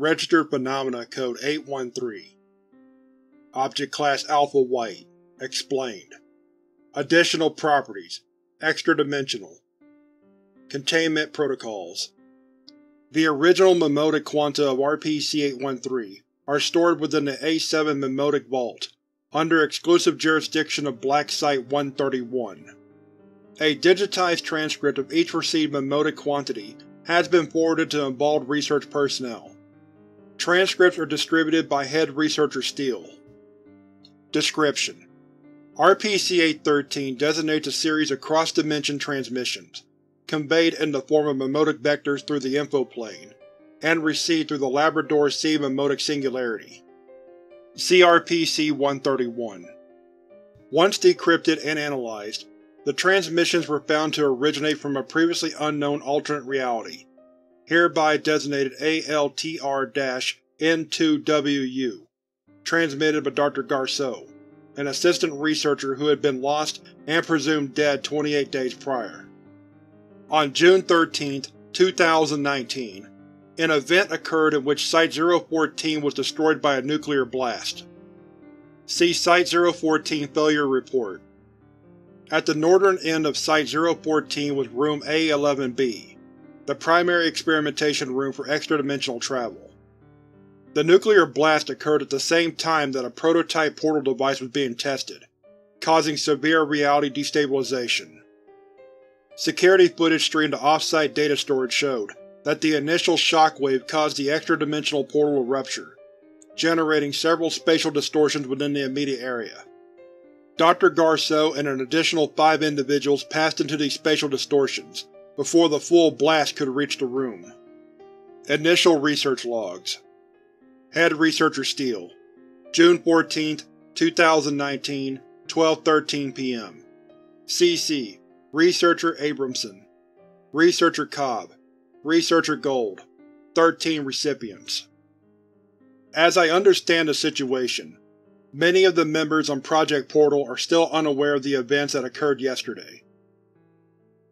Registered Phenomena Code 813 Object Class Alpha White. Explained. Additional Properties. Extra-dimensional Containment Protocols. The original memotic quanta of RPC-813 are stored within the A7 Memotic Vault, under exclusive jurisdiction of Black Site-131. A digitized transcript of each received memotic quantity has been forwarded to involved research personnel. Transcripts are distributed by Head Researcher Steele. Description: RPC-813 designates a series of cross-dimension transmissions, conveyed in the form of memotic vectors through the infoplane, and received through the Labrador Sea memotic singularity. CRPC-131 Once decrypted and analyzed, the transmissions were found to originate from a previously unknown alternate reality, hereby designated ALTR-N2WU, transmitted by Dr. Garsow, an assistant researcher who had been lost and presumed dead 28 days prior. On June 13, 2019, an event occurred in which Site-014 was destroyed by a nuclear blast. See Site-014 Failure Report. At the northern end of Site-014 was Room A11B, the primary experimentation room for extra-dimensional travel. The nuclear blast occurred at the same time that a prototype portal device was being tested, causing severe reality destabilization. Security footage streamed to off-site data storage showed that the initial shockwave caused the extra-dimensional portal to rupture, generating several spatial distortions within the immediate area. Dr. Garsow and an additional five individuals passed into these spatial distortions, before the full blast could reach the room. Initial Research Logs Head Researcher Steele June 14, 2019, 12.13 p.m. CC Researcher Abramson Researcher Cobb Researcher Gold 13 recipients. As I understand the situation, many of the members on Project Portal are still unaware of the events that occurred yesterday.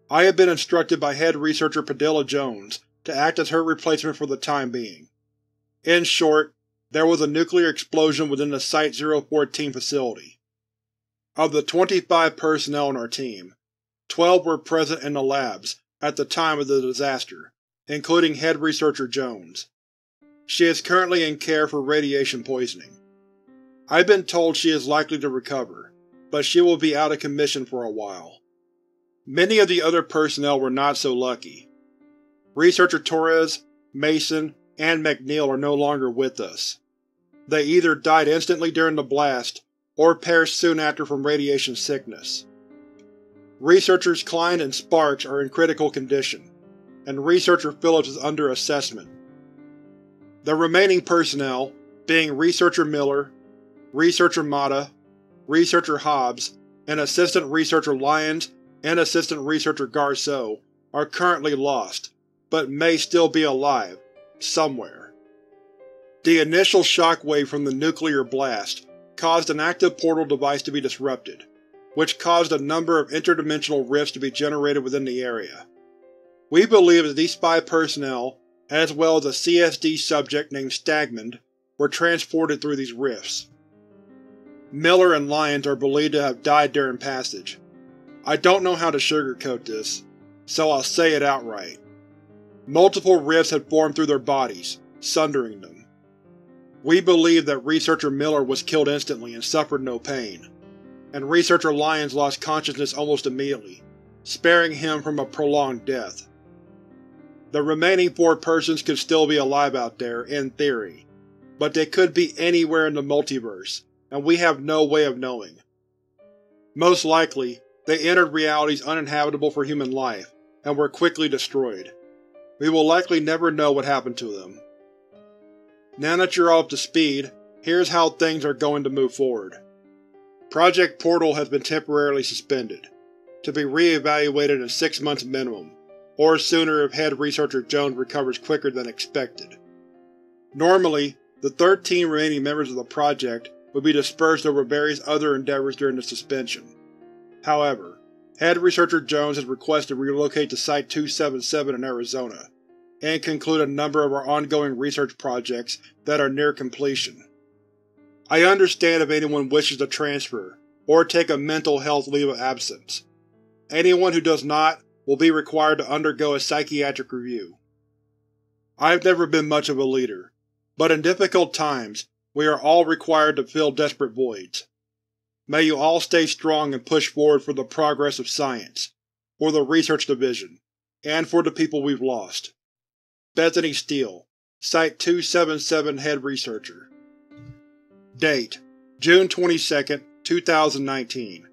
I have been instructed by Head Researcher Padilla Jones to act as her replacement for the time being. In short, there was a nuclear explosion within the Site-014 facility. Of the 25 personnel on our team, 12 were present in the labs at the time of the disaster, including Head Researcher Jones. She is currently in care for radiation poisoning. I've been told she is likely to recover, but she will be out of commission for a while. Many of the other personnel were not so lucky. Researcher Torres, Mason, and McNeil are no longer with us. They either died instantly during the blast, or perished soon after from radiation sickness. Researchers Klein and Sparks are in critical condition, and Researcher Phillips is under assessment. The remaining personnel, being Researcher Miller, Researcher Mata, Researcher Hobbs, and Assistant Researcher Lyons and Assistant Researcher Garsow are currently lost, but may still be alive, somewhere. The initial shockwave from the nuclear blast caused an active portal device to be disrupted, which caused a number of interdimensional rifts to be generated within the area. We believe that these five personnel, as well as a CSD subject named Stagmond, were transported through these rifts. Miller and Lyons are believed to have died during passage, I don't know how to sugarcoat this, so I'll say it outright. Multiple rifts had formed through their bodies, sundering them. We believe that Researcher Miller was killed instantly and suffered no pain, and Researcher Lyons lost consciousness almost immediately, sparing him from a prolonged death. The remaining four persons could still be alive out there, in theory, but they could be anywhere in the multiverse, and we have no way of knowing. Most likely, they entered realities uninhabitable for human life, and were quickly destroyed. We will likely never know what happened to them. Now that you're all up to speed, here's how things are going to move forward. Project Portal has been temporarily suspended, to be re-evaluated in six months minimum, or sooner if Head Researcher Jones recovers quicker than expected. Normally, the 13 remaining members of the project would be dispersed over various other endeavors during the suspension. However, Head Researcher Jones has requested to relocate to Site-277 in Arizona, and conclude a number of our ongoing research projects that are near completion. I understand if anyone wishes to transfer, or take a mental health leave of absence. Anyone who does not will be required to undergo a psychiatric review. I have never been much of a leader, but in difficult times we are all required to fill desperate voids. May you all stay strong and push forward for the progress of science, for the Research Division, and for the people we've lost. Bethany Steele, Site-277 Head Researcher Date: June 22, 2019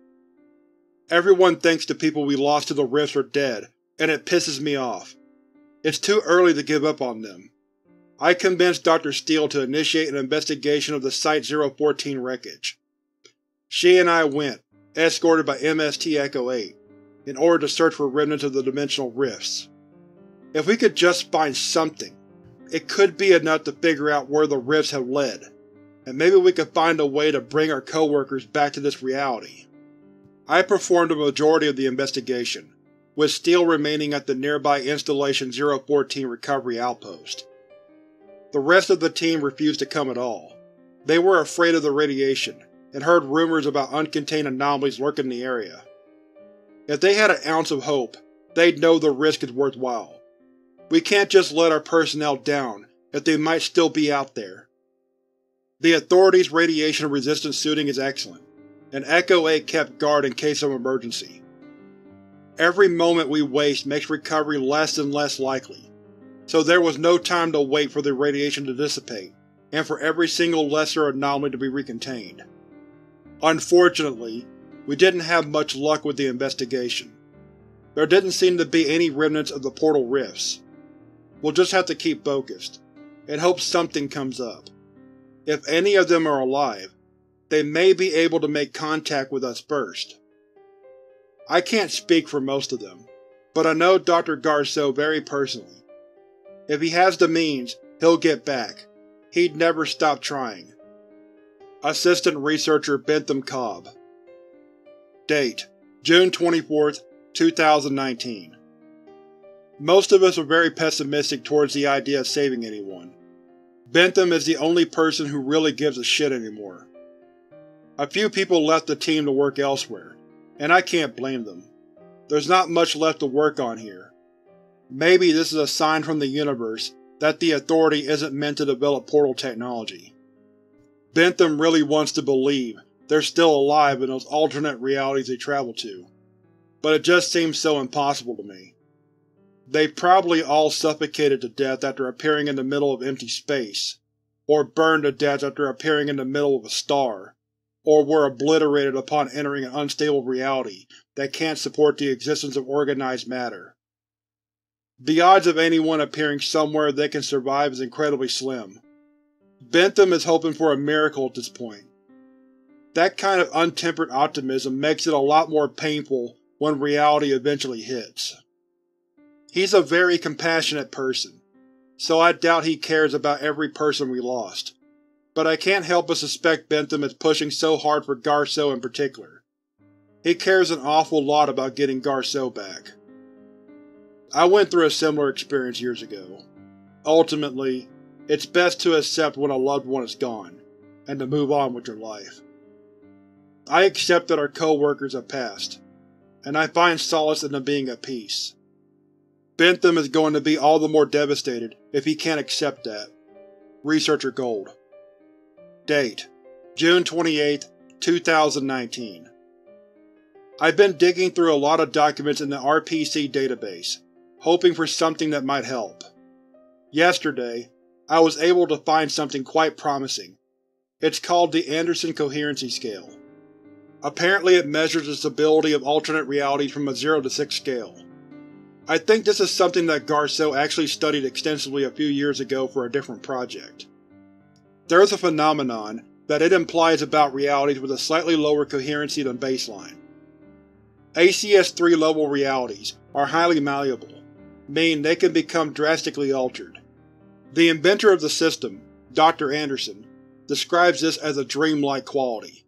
Everyone thinks the people we lost to the rifts are dead, and it pisses me off. It's too early to give up on them. I convinced Dr. Steele to initiate an investigation of the Site-014 wreckage. She and I went, escorted by MST Echo-8, in order to search for remnants of the dimensional rifts. If we could just find something, it could be enough to figure out where the rifts have led, and maybe we could find a way to bring our coworkers back to this reality. I performed a majority of the investigation, with Steele remaining at the nearby Installation 014 recovery outpost. The rest of the team refused to come at all. They were afraid of the radiation, and heard rumors about uncontained anomalies lurking in the area. If they had an ounce of hope, they'd know the risk is worthwhile. We can't just let our personnel down if they might still be out there. The Authority's radiation-resistant suiting is excellent, and Echo-8 kept guard in case of emergency. Every moment we waste makes recovery less and less likely, so there was no time to wait for the radiation to dissipate, and for every single lesser anomaly to be recontained. Unfortunately, we didn't have much luck with the investigation. There didn't seem to be any remnants of the portal rifts. We'll just have to keep focused, and hope something comes up. If any of them are alive, they may be able to make contact with us first. I can't speak for most of them, but I know Dr. Garsow very personally. If he has the means, he'll get back. He'd never stop trying. Assistant Researcher Bentham Cobb Date: June 24, 2019 Most of us are very pessimistic towards the idea of saving anyone. Bentham is the only person who really gives a shit anymore. A few people left the team to work elsewhere, and I can't blame them. There's not much left to work on here. Maybe this is a sign from the universe that the Authority isn't meant to develop portal technology. Bentham really wants to believe they're still alive in those alternate realities they travel to, but it just seems so impossible to me. They probably all suffocated to death after appearing in the middle of empty space, or burned to death after appearing in the middle of a star, or were obliterated upon entering an unstable reality that can't support the existence of organized matter. The odds of anyone appearing somewhere they can survive is incredibly slim. Bentham is hoping for a miracle at this point. That kind of untempered optimism makes it a lot more painful when reality eventually hits. He's a very compassionate person, so I doubt he cares about every person we lost. But I can't help but suspect Bentham is pushing so hard for Garsow in particular. He cares an awful lot about getting Garsow back. I went through a similar experience years ago. Ultimately, it's best to accept when a loved one is gone, and to move on with your life. I accept that our co-workers have passed, and I find solace in them being at peace. Bentham is going to be all the more devastated if he can't accept that. Researcher Gold Date: June 28, 2019 I've been digging through a lot of documents in the RPC database, hoping for something that might help. Yesterday, I was able to find something quite promising. It's called the Anderson Coherency Scale. Apparently it measures the stability of alternate realities from a 0 to 6 scale. I think this is something that Garsow actually studied extensively a few years ago for a different project. There is a phenomenon that it implies about realities with a slightly lower coherency than baseline. ACS-3 level realities are highly malleable, meaning they can become drastically altered. The inventor of the system, Dr. Anderson, describes this as a dreamlike quality.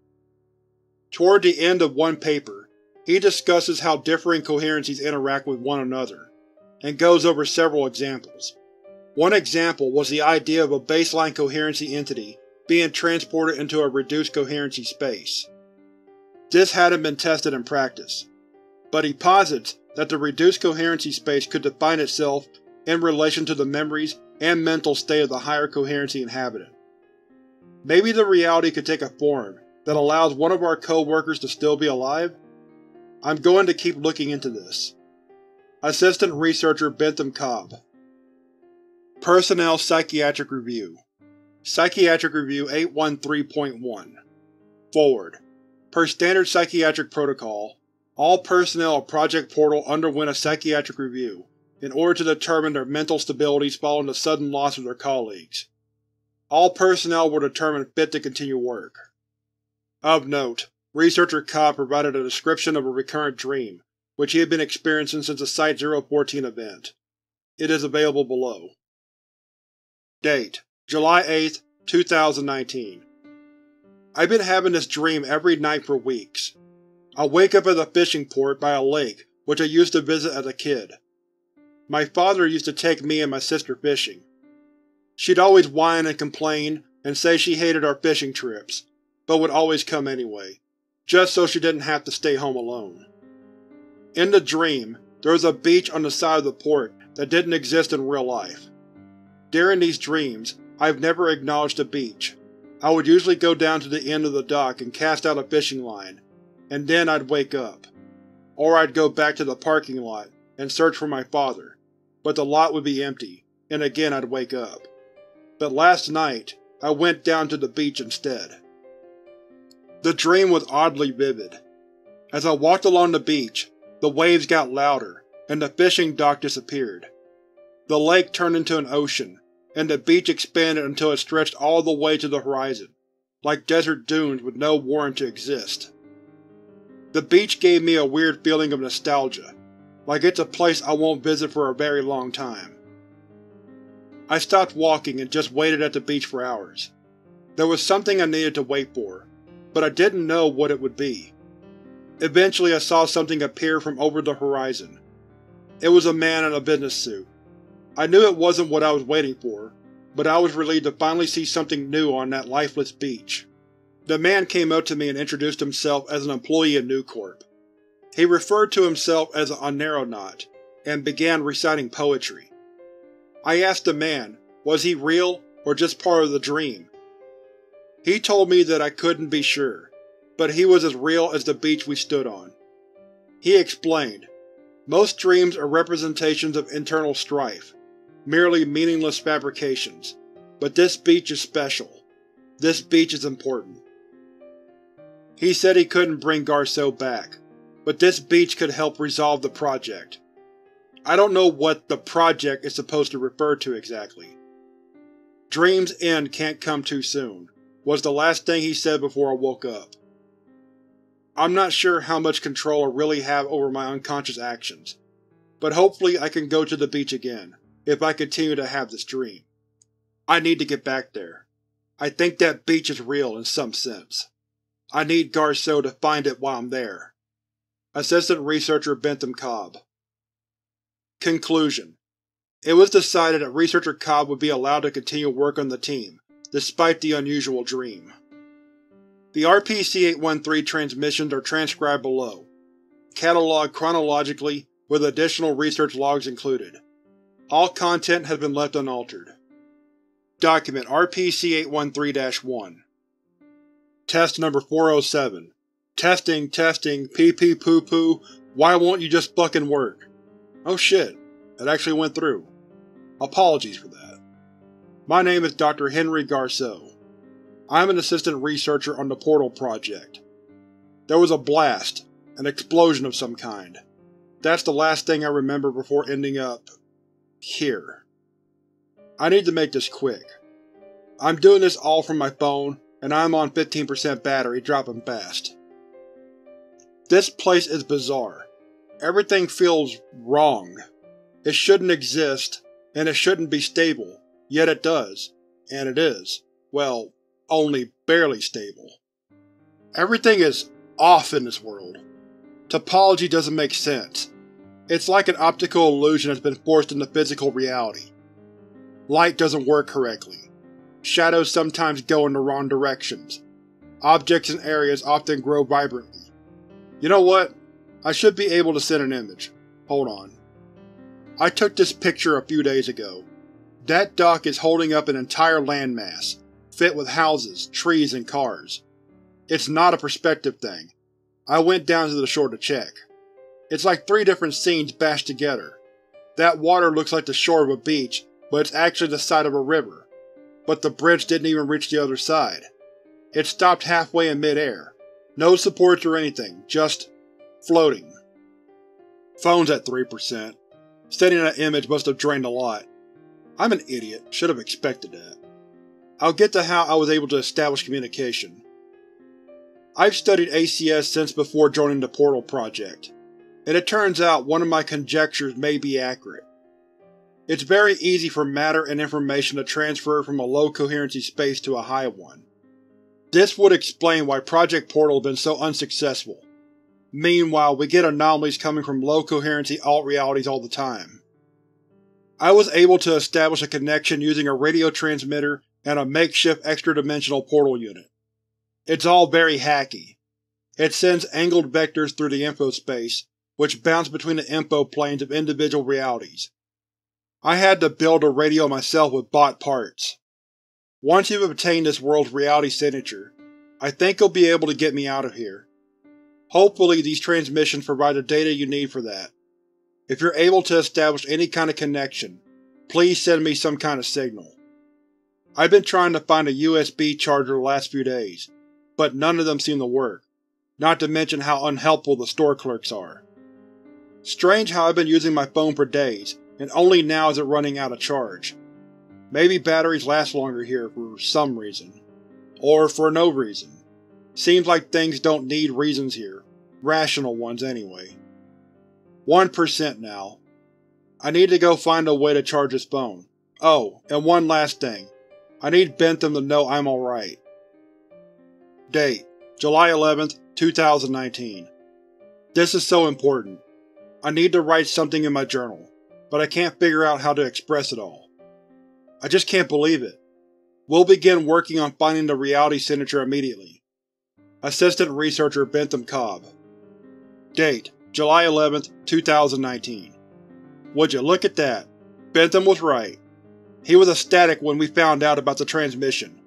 Toward the end of one paper, he discusses how differing coherencies interact with one another, and goes over several examples, One example was the idea of a baseline coherency entity being transported into a reduced coherency space. This hadn't been tested in practice, but he posits that the reduced coherency space could define itself in relation to the memories and mental state of the higher coherency inhabitant. Maybe the reality could take a form that allows one of our co-workers to still be alive? I'm going to keep looking into this. Assistant Researcher Bentham Cobb Personnel Psychiatric Review Psychiatric Review 813.1 Forward Per standard psychiatric protocol, all personnel of Project Portal underwent a psychiatric review in order to determine their mental stabilities following the sudden loss of their colleagues. All personnel were determined fit to continue work. Of note, Researcher Cobb provided a description of a recurrent dream, which he had been experiencing since the Site-014 event. It is available below. Date: July 8, 2019 I've been having this dream every night for weeks. I wake up at a fishing port by a lake which I used to visit as a kid. My father used to take me and my sister fishing. She'd always whine and complain and say she hated our fishing trips, but would always come anyway, just so she didn't have to stay home alone. In the dream, there was a beach on the side of the port that didn't exist in real life. During these dreams, I've never acknowledged the beach. I would usually go down to the end of the dock and cast out a fishing line, and then I'd wake up. Or I'd go back to the parking lot and search for my father, but the lot would be empty, and again I'd wake up. But last night, I went down to the beach instead. The dream was oddly vivid. As I walked along the beach, the waves got louder, and the fishing dock disappeared. The lake turned into an ocean, and the beach expanded until it stretched all the way to the horizon, like desert dunes with no warrant to exist. The beach gave me a weird feeling of nostalgia, like it's a place I won't visit for a very long time. I stopped walking and just waited at the beach for hours. There was something I needed to wait for, but I didn't know what it would be. Eventually I saw something appear from over the horizon. It was a man in a business suit. I knew it wasn't what I was waiting for, but I was relieved to finally see something new on that lifeless beach. The man came up to me and introduced himself as an employee of Nucorp. He referred to himself as an Oneironaut, and began reciting poetry. I asked the man, was he real, or just part of the dream? He told me that I couldn't be sure, but he was as real as the beach we stood on. He explained, most dreams are representations of internal strife, merely meaningless fabrications, but this beach is special. This beach is important. He said he couldn't bring Garsow back, but this beach could help resolve the project. I don't know what the project is supposed to refer to exactly. Dream's end can't come too soon, was the last thing he said before I woke up. I'm not sure how much control I really have over my unconscious actions, but hopefully I can go to the beach again, if I continue to have this dream. I need to get back there. I think that beach is real in some sense. I need Garsow to find it while I'm there. Assistant Researcher Bentham Cobb Conclusion It was decided that Researcher Cobb would be allowed to continue work on the team, despite the unusual dream. The RPC-813 transmissions are transcribed below, catalogued chronologically with additional research logs included. All content has been left unaltered. Document RPC-813-1 Test Number 407 Testing, testing, pee pee poo poo, why won't you just fucking work? Oh shit, it actually went through. Apologies for that. My name is Dr. Henry Garsow. I am an assistant researcher on the Portal Project. There was a blast, an explosion of some kind. That's the last thing I remember before ending up… here. I need to make this quick. I'm doing this all from my phone, and I'm on 15% battery, dropping fast. This place is bizarre. Everything feels wrong. It shouldn't exist, and it shouldn't be stable, yet it does, and it is. Well, only barely stable. Everything is off in this world. Topology doesn't make sense. It's like an optical illusion has been forced into physical reality. Light doesn't work correctly. Shadows sometimes go in the wrong directions. Objects and areas often grow vibrantly. You know what? I should be able to send an image. Hold on. I took this picture a few days ago. That dock is holding up an entire landmass, fit with houses, trees, and cars. It's not a perspective thing. I went down to the shore to check. It's like three different scenes bashed together. That water looks like the shore of a beach, but it's actually the side of a river. But the bridge didn't even reach the other side. It stopped halfway in mid-air. No supports or anything, just floating. Phone's at 3%. Sending that image must have drained a lot. I'm an idiot, should have expected that. I'll get to how I was able to establish communication. I've studied ACS since before joining the Portal Project, and it turns out one of my conjectures may be accurate. It's very easy for matter and information to transfer from a low-coherency space to a high one. This would explain why Project Portal has been so unsuccessful. Meanwhile, we get anomalies coming from low-coherency alt-realities all the time. I was able to establish a connection using a radio transmitter and a makeshift extra-dimensional portal unit. It's all very hacky. It sends angled vectors through the info space, which bounce between the info planes of individual realities. I had to build a radio myself with bought parts. Once you've obtained this world's reality signature, I think you'll be able to get me out of here. Hopefully these transmissions provide the data you need for that. If you're able to establish any kind of connection, please send me some kind of signal. I've been trying to find a USB charger the last few days, but none of them seem to work, not to mention how unhelpful the store clerks are. Strange how I've been using my phone for days, and only now is it running out of charge. Maybe batteries last longer here for some reason. Or for no reason. Seems like things don't need reasons here. Rational ones, anyway. 1% now. I need to go find a way to charge this phone. Oh, and one last thing. I need Bentham to know I'm alright. Date: July 11th, 2019 This is so important. I need to write something in my journal, but I can't figure out how to express it all. I just can't believe it. We'll begin working on finding the reality signature immediately. Assistant Researcher Bentham Cobb Date: July 11th, 2019 Would you look at that? Bentham was right. He was ecstatic when we found out about the transmission.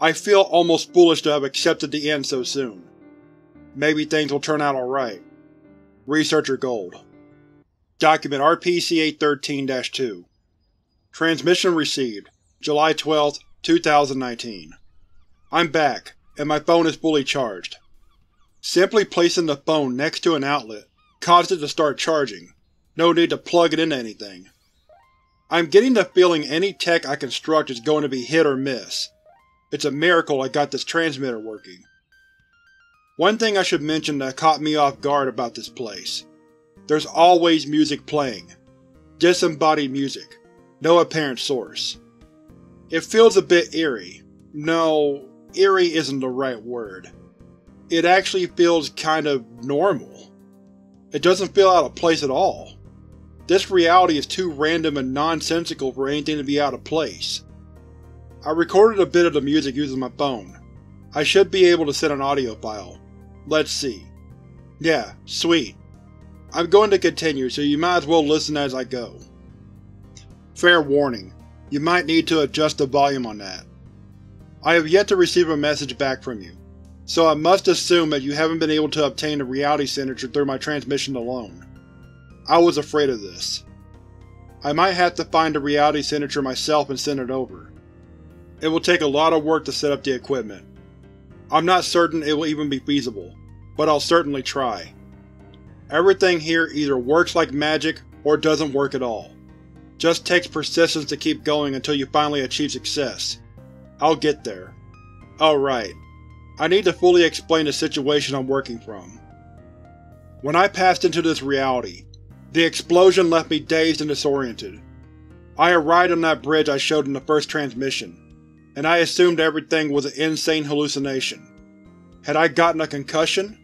I feel almost foolish to have accepted the end so soon. Maybe things will turn out alright. Researcher Gold Document RPC-813-2 Transmission received, July 12, 2019 I'm back, and my phone is fully charged. Simply placing the phone next to an outlet caused it to start charging. No need to plug it into anything. I'm getting the feeling any tech I construct is going to be hit or miss. It's a miracle I got this transmitter working. One thing I should mention that caught me off guard about this place. There's always music playing. Disembodied music. No apparent source. It feels a bit eerie. No, eerie isn't the right word. It actually feels kind of normal. It doesn't feel out of place at all. This reality is too random and nonsensical for anything to be out of place. I recorded a bit of the music using my phone. I should be able to send an audio file. Let's see. Yeah, sweet. I'm going to continue, so you might as well listen as I go. Fair warning, you might need to adjust the volume on that. I have yet to receive a message back from you, so I must assume that you haven't been able to obtain the reality signature through my transmission alone. I was afraid of this. I might have to find the reality signature myself and send it over. It will take a lot of work to set up the equipment. I'm not certain it will even be feasible, but I'll certainly try. Everything here either works like magic or doesn't work at all. Just takes persistence to keep going until you finally achieve success. I'll get there. Alright. I need to fully explain the situation I'm working from. When I passed into this reality, the explosion left me dazed and disoriented. I arrived on that bridge I showed in the first transmission, and I assumed everything was an insane hallucination. Had I gotten a concussion?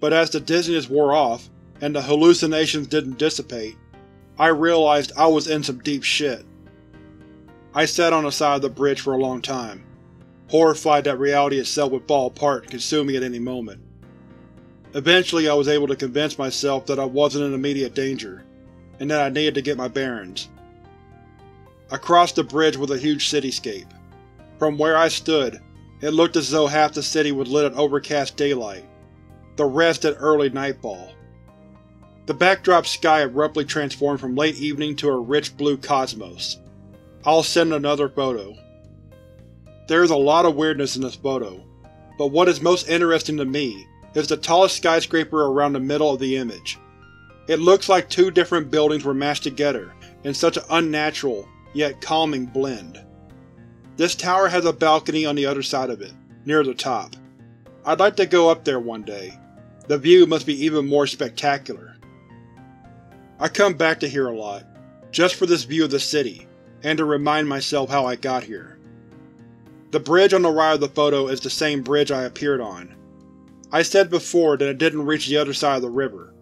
But as the dizziness wore off, and the hallucinations didn't dissipate, I realized I was in some deep shit. I sat on the side of the bridge for a long time, horrified that reality itself would fall apart and consume me at any moment. Eventually I was able to convince myself that I wasn't in immediate danger, and that I needed to get my bearings. I crossed the bridge with a huge cityscape. From where I stood, it looked as though half the city was lit at overcast daylight, the rest at early nightfall. The backdrop sky abruptly transformed from late evening to a rich blue cosmos. I'll send another photo. There is a lot of weirdness in this photo, but what is most interesting to me is the tallest skyscraper around the middle of the image. It looks like two different buildings were mashed together in such an unnatural, yet calming blend. This tower has a balcony on the other side of it, near the top. I'd like to go up there one day. The view must be even more spectacular. I come back to here a lot, just for this view of the city, and to remind myself how I got here. The bridge on the right of the photo is the same bridge I appeared on, I said before that it didn't reach the other side of the river.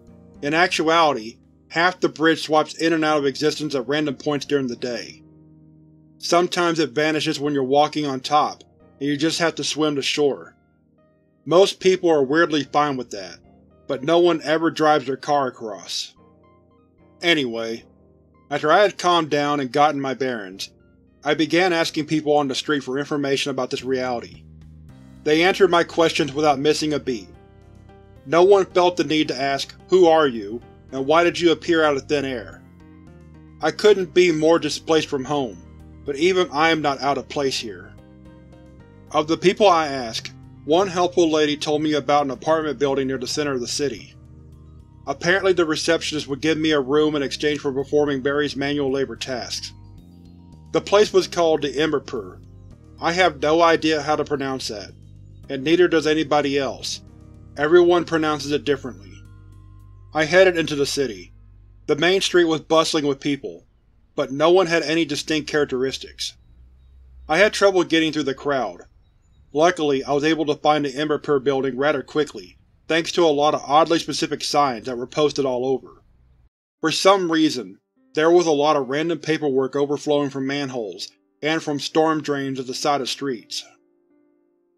In actuality, half the bridge swaps in and out of existence at random points during the day. Sometimes it vanishes when you're walking on top, and you just have to swim to shore. Most people are weirdly fine with that, but no one ever drives their car across. Anyway, after I had calmed down and gotten my bearings, I began asking people on the street for information about this reality. They answered my questions without missing a beat. No one felt the need to ask, Who are you, and why did you appear out of thin air? I couldn't be more displaced from home, but even I am not out of place here. Of the people I asked, one helpful lady told me about an apartment building near the center of the city. Apparently the receptionist would give me a room in exchange for performing various manual labor tasks. The place was called the Emberpur. I have no idea how to pronounce that and neither does anybody else. Everyone pronounces it differently. I headed into the city. The main street was bustling with people, but no one had any distinct characteristics. I had trouble getting through the crowd. Luckily, I was able to find the Emberpur building rather quickly, thanks to a lot of oddly specific signs that were posted all over. For some reason, there was a lot of random paperwork overflowing from manholes and from storm drains at the side of streets.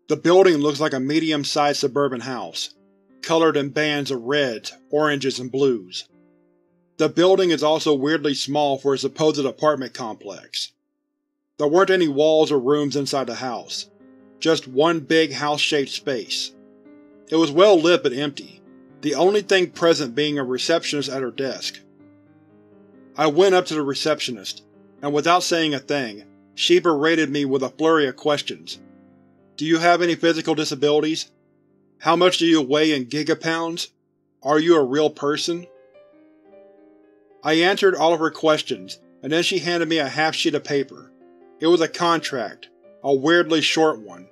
The building looks like a medium-sized suburban house, colored in bands of reds, oranges, and blues. The building is also weirdly small for a supposed apartment complex. There weren't any walls or rooms inside the house, just one big house-shaped space. It was well lit but empty, the only thing present being a receptionist at her desk. I went up to the receptionist, and without saying a thing, she berated me with a flurry of questions, do you have any physical disabilities? How much do you weigh in gigapounds? Are you a real person? I answered all of her questions, and then she handed me a half sheet of paper. It was a contract, a weirdly short one.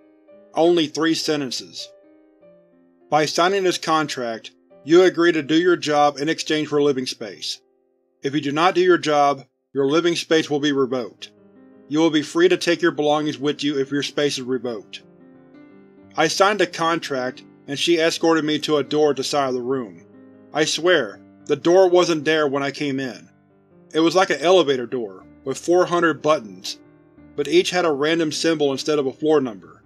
Only three sentences. By signing this contract, you agree to do your job in exchange for living space. If you do not do your job, your living space will be revoked. You will be free to take your belongings with you if your space is revoked. I signed the contract, and she escorted me to a door at the side of the room. I swear, the door wasn't there when I came in. It was like an elevator door, with 400 buttons, but each had a random symbol instead of a floor number.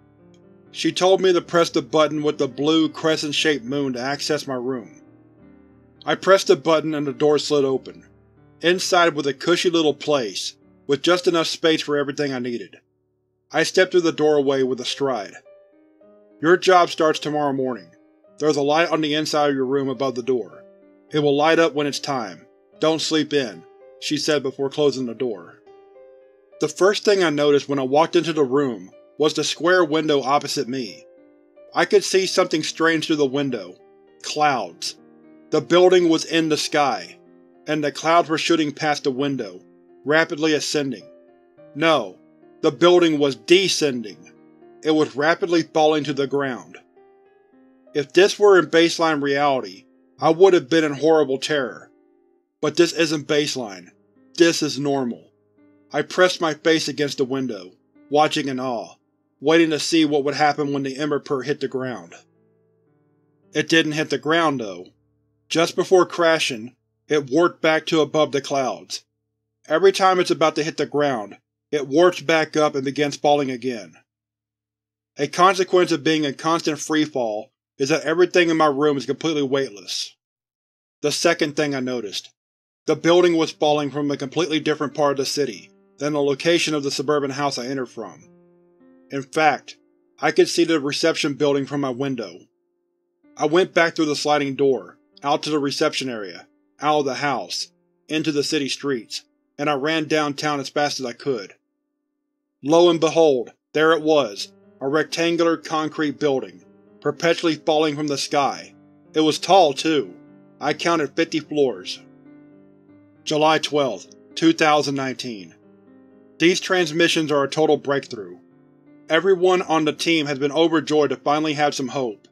She told me to press the button with the blue, crescent-shaped moon to access my room. I pressed the button and the door slid open. Inside was a cushy little place, with just enough space for everything I needed. I stepped through the doorway with a stride. Your job starts tomorrow morning. There's a light on the inside of your room above the door. It will light up when it's time. Don't sleep in, she said before closing the door. The first thing I noticed when I walked into the room was the square window opposite me. I could see something strange through the window. Clouds. The building was in the sky, and the clouds were shooting past the window, rapidly ascending. No, the building was descending it was rapidly falling to the ground. If this were in baseline reality, I would have been in horrible terror. But this isn't baseline. This is normal. I pressed my face against the window, watching in awe, waiting to see what would happen when the Emberpur hit the ground. It didn't hit the ground, though. Just before crashing, it warped back to above the clouds. Every time it's about to hit the ground, it warps back up and begins falling again. A consequence of being in constant freefall is that everything in my room is completely weightless. The second thing I noticed. The building was falling from a completely different part of the city than the location of the suburban house I entered from. In fact, I could see the reception building from my window. I went back through the sliding door, out to the reception area, out of the house, into the city streets, and I ran downtown as fast as I could. Lo and behold, there it was, a rectangular concrete building, perpetually falling from the sky. It was tall, too. I counted 50 floors. July 12, 2019 These transmissions are a total breakthrough. Everyone on the team has been overjoyed to finally have some hope.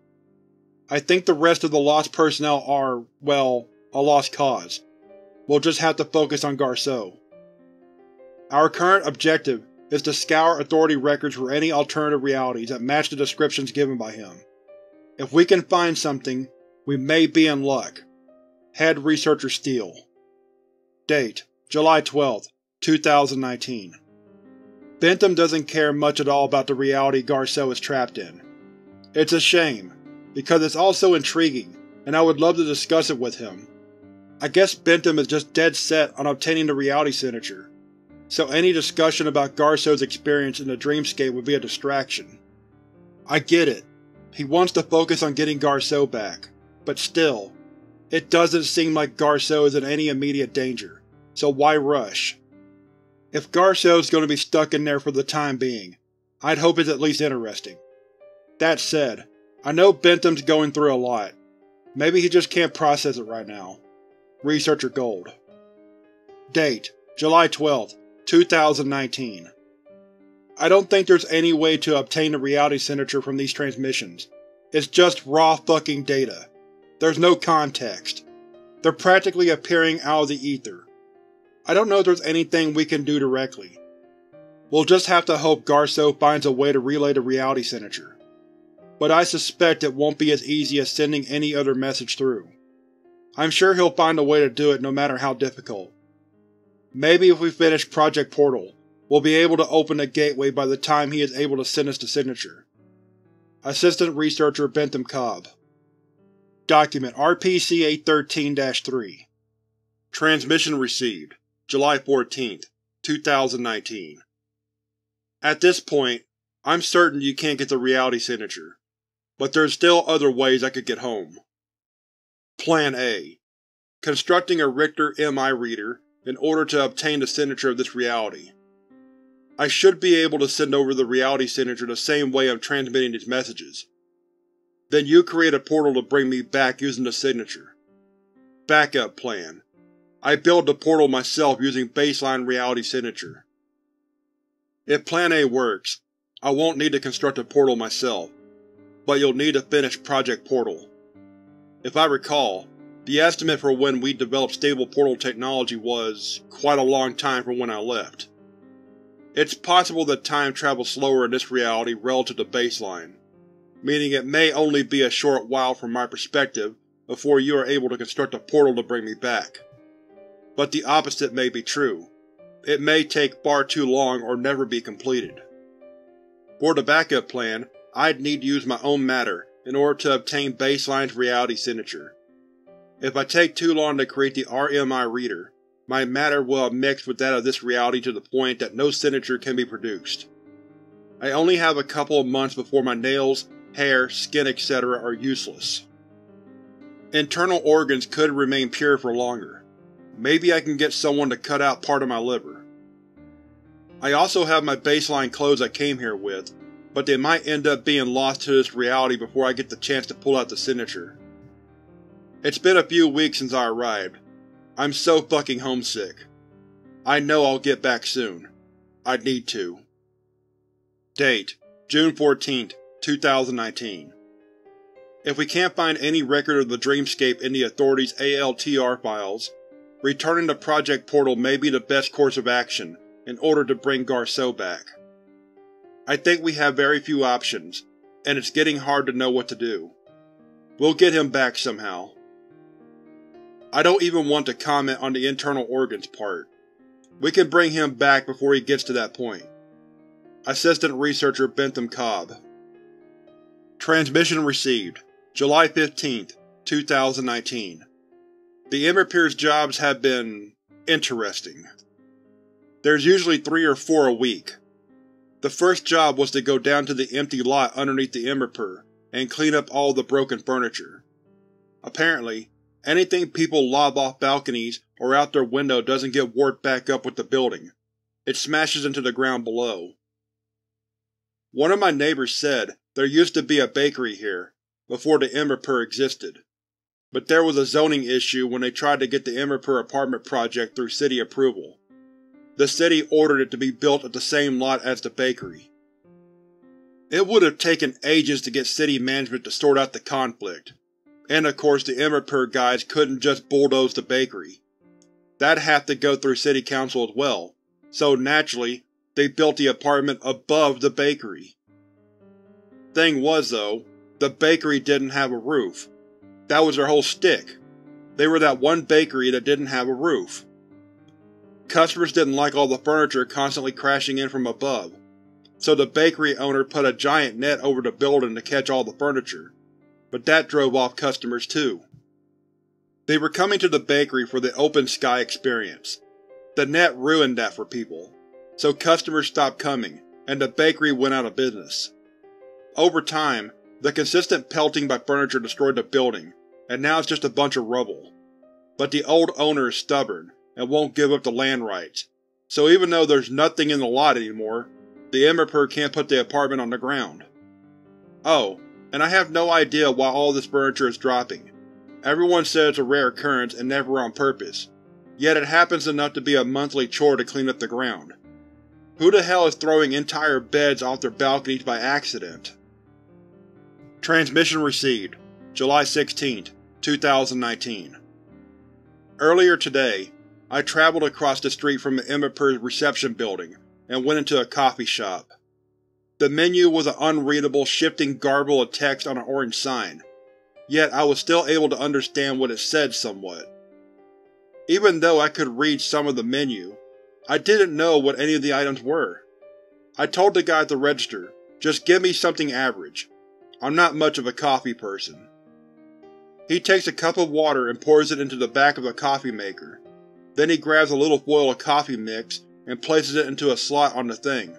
I think the rest of the lost personnel are, well, a lost cause. We'll just have to focus on Garsow. Our current objective is to scour Authority records for any alternative realities that match the descriptions given by him. If we can find something, we may be in luck. Head Researcher Steele Date: July 12, 2019 Bentham doesn't care much at all about the reality Garsow is trapped in. It's a shame, because it's all so intriguing, and I would love to discuss it with him. I guess Bentham is just dead set on obtaining the reality signature, so any discussion about Garsow's experience in the dreamscape would be a distraction. I get it. He wants to focus on getting Garsow back, but still, it doesn't seem like Garsow is in any immediate danger, so why rush? If Garsow's going to be stuck in there for the time being, I'd hope it's at least interesting. That said, I know Bentham's going through a lot. Maybe he just can't process it right now. Researcher Gold Date: July 12, 2019 I don't think there's any way to obtain the reality signature from these transmissions. It's just raw fucking data. There's no context. They're practically appearing out of the ether. I don't know if there's anything we can do directly. We'll just have to hope Garsow finds a way to relay the reality signature. But I suspect it won't be as easy as sending any other message through. I'm sure he'll find a way to do it no matter how difficult. Maybe if we finish Project Portal, we'll be able to open the gateway by the time he is able to send us the signature. Assistant Researcher Bentham Cobb Document RPC-813-3 Transmission received. July 14, 2019 At this point, I'm certain you can't get the reality signature, but there's still other ways I could get home. Plan A. Constructing a Richter MI reader in order to obtain the signature of this reality. I should be able to send over the reality signature the same way I'm transmitting these messages. Then you create a portal to bring me back using the signature. Backup plan. I build the portal myself using baseline reality signature. If Plan A works, I won't need to construct a portal myself, but you'll need to finish Project Portal. If I recall, the estimate for when we'd develop stable portal technology was quite a long time from when I left. It's possible that time travels slower in this reality relative to baseline, meaning it may only be a short while from my perspective before you are able to construct a portal to bring me back. But the opposite may be true. It may take far too long or never be completed. For the backup plan, I'd need to use my own matter in order to obtain Baseline's reality signature. If I take too long to create the RMI reader, my matter will have mixed with that of this reality to the point that no signature can be produced. I only have a couple of months before my nails, hair, skin, etc. are useless. Internal organs could remain pure for longer. Maybe I can get someone to cut out part of my liver. I also have my baseline clothes I came here with, but they might end up being lost to this reality before I get the chance to pull out the signature. It's been a few weeks since I arrived. I'm so fucking homesick. I know I'll get back soon. I need to. Date: June 14, 2019 If we can't find any record of the dreamscape in the Authority's ALTR files, Returning to Project Portal may be the best course of action in order to bring Garsow back. I think we have very few options, and it's getting hard to know what to do. We'll get him back somehow. I don't even want to comment on the internal organs part. We can bring him back before he gets to that point. Assistant Researcher Bentham Cobb Transmission received July 15, 2019 The Imappear's jobs have been… interesting. There's usually three or four a week. The first job was to go down to the empty lot underneath the Imapper and clean up all the broken furniture. Apparently, anything people lob off balconies or out their window doesn't get warped back up with the building. It smashes into the ground below. One of my neighbors said there used to be a bakery here, before the Imapper existed, but there was a zoning issue when they tried to get the Imapper apartment project through city approval. The city ordered it to be built at the same lot as the bakery. It would have taken ages to get city management to sort out the conflict, and of course the Imapper guys couldn't just bulldoze the bakery. That'd have to go through city council as well, so naturally they built the apartment above the bakery. Thing was, though, the bakery didn't have a roof. That was their whole stick. They were that one bakery that didn't have a roof. Customers didn't like all the furniture constantly crashing in from above, so the bakery owner put a giant net over the building to catch all the furniture, but that drove off customers too. They were coming to the bakery for the open sky experience. The net ruined that for people, so customers stopped coming, and the bakery went out of business. Over time, the consistent pelting by furniture destroyed the building, and now it's just a bunch of rubble. But the old owner is stubborn, and won't give up the land rights, so even though there's nothing in the lot anymore, the Imapper can't put the apartment on the ground. Oh, and I have no idea why all this furniture is dropping. Everyone says it's a rare occurrence and never on purpose, yet it happens enough to be a monthly chore to clean up the ground. Who the hell is throwing entire beds off their balconies by accident? Transmission received July 16, 2019 Earlier today, I traveled across the street from the Imapper's reception building and went into a coffee shop. The menu was an unreadable, shifting garble of text on an orange sign, yet I was still able to understand what it said somewhat. Even though I could read some of the menu, I didn't know what any of the items were. I told the guy at the register, just give me something average. I'm not much of a coffee person. He takes a cup of water and pours it into the back of the coffee maker. Then he grabs a little foil of coffee mix and places it into a slot on the thing.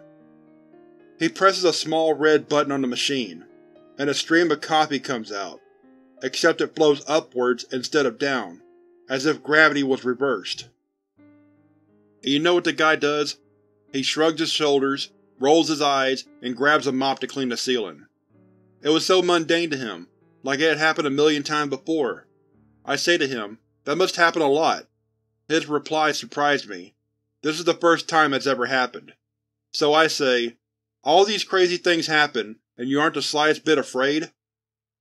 He presses a small red button on the machine, and a stream of coffee comes out, except it flows upwards instead of down, as if gravity was reversed. And you know what the guy does? He shrugs his shoulders, rolls his eyes, and grabs a mop to clean the ceiling. It was so mundane to him, like it had happened a million times before. I say to him, that must happen a lot. His reply surprised me, this is the first time it's ever happened. So I say, all these crazy things happen, and you aren't the slightest bit afraid?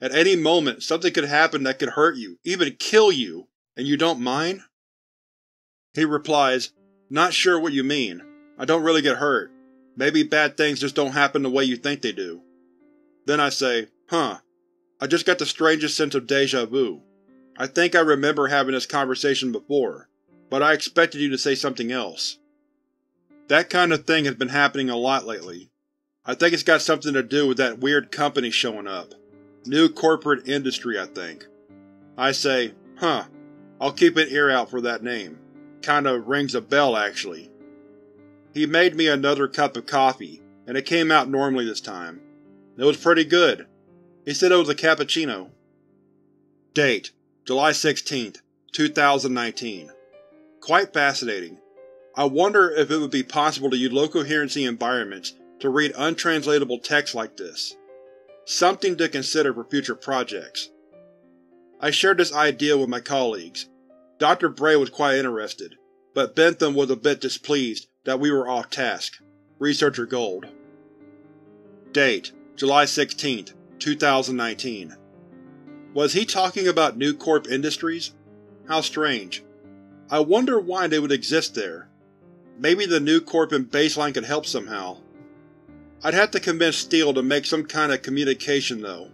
At any moment, something could happen that could hurt you, even kill you, and you don't mind? He replies, Not sure what you mean. I don't really get hurt. Maybe bad things just don't happen the way you think they do. Then I say, Huh. I just got the strangest sense of deja vu. I think I remember having this conversation before but I expected you to say something else. That kind of thing has been happening a lot lately. I think it's got something to do with that weird company showing up. New corporate industry, I think. I say, huh, I'll keep an ear out for that name. Kinda rings a bell, actually. He made me another cup of coffee, and it came out normally this time. It was pretty good. He said it was a cappuccino. Date: July 16, 2019 Quite fascinating. I wonder if it would be possible to use low coherency environments to read untranslatable text like this. Something to consider for future projects. I shared this idea with my colleagues. Dr. Bray was quite interested, but Bentham was a bit displeased that we were off task. Researcher Gold Date: July 16, 2019 Was he talking about New Corp Industries? How strange. I wonder why they would exist there. Maybe the new corp and baseline could help somehow. I'd have to convince Steele to make some kind of communication, though.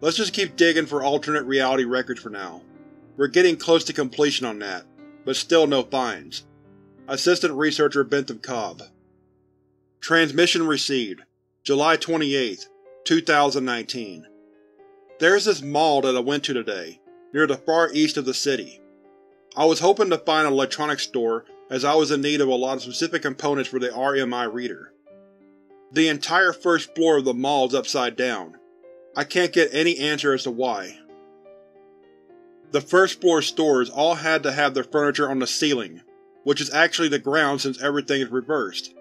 Let's just keep digging for alternate reality records for now. We're getting close to completion on that, but still no finds. Assistant Researcher Bentham Cobb Transmission received July 28, 2019 There's this mall that I went to today, near the far east of the city. I was hoping to find an electronics store as I was in need of a lot of specific components for the RMI reader. The entire first floor of the mall is upside down. I can't get any answer as to why. The first floor stores all had to have their furniture on the ceiling, which is actually the ground since everything is reversed.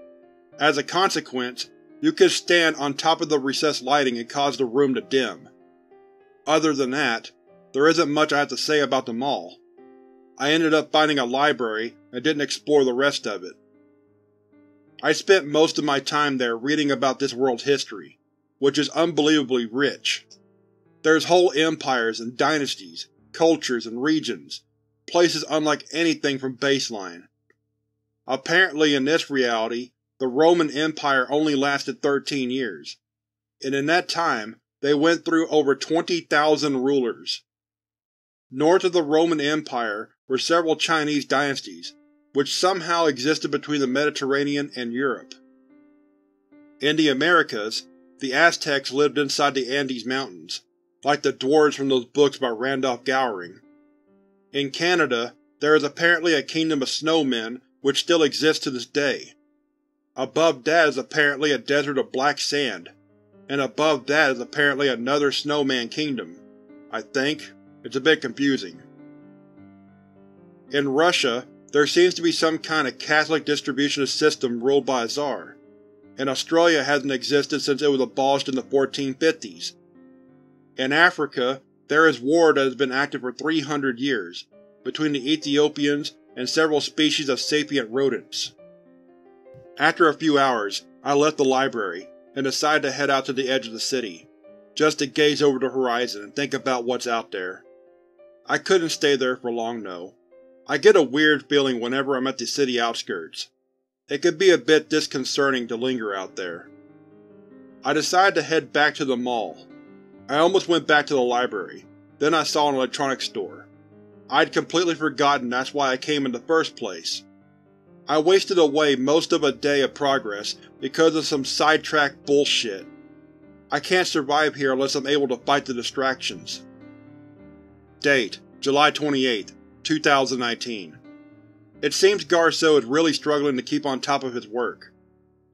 As a consequence, you could stand on top of the recessed lighting and cause the room to dim. Other than that, there isn't much I have to say about the mall. I ended up finding a library and didn't explore the rest of it. I spent most of my time there reading about this world's history, which is unbelievably rich. There's whole empires and dynasties, cultures and regions, places unlike anything from Baseline. Apparently in this reality, the Roman Empire only lasted 13 years, and in that time they went through over 20,000 rulers. North of the Roman Empire were several Chinese dynasties, which somehow existed between the Mediterranean and Europe. In the Americas, the Aztecs lived inside the Andes Mountains, like the dwarves from those books by Randolph Gowring. In Canada, there is apparently a kingdom of snowmen which still exists to this day. Above that is apparently a desert of black sand, and above that is apparently another snowman kingdom. I think. It's a bit confusing. In Russia, there seems to be some kind of Catholic distributionist system ruled by a czar, and Australia hasn't existed since it was abolished in the 1450s. In Africa, there is war that has been active for 300 years, between the Ethiopians and several species of sapient rodents. After a few hours, I left the library and decided to head out to the edge of the city, just to gaze over the horizon and think about what's out there. I couldn't stay there for long, though. I get a weird feeling whenever I'm at the city outskirts. It could be a bit disconcerting to linger out there. I decided to head back to the mall. I almost went back to the library, then I saw an electronics store. I'd completely forgotten that's why I came in the first place. I wasted away most of a day of progress because of some sidetracked bullshit. I can't survive here unless I'm able to fight the distractions. Date: July 28, 2019 It seems Garsow is really struggling to keep on top of his work.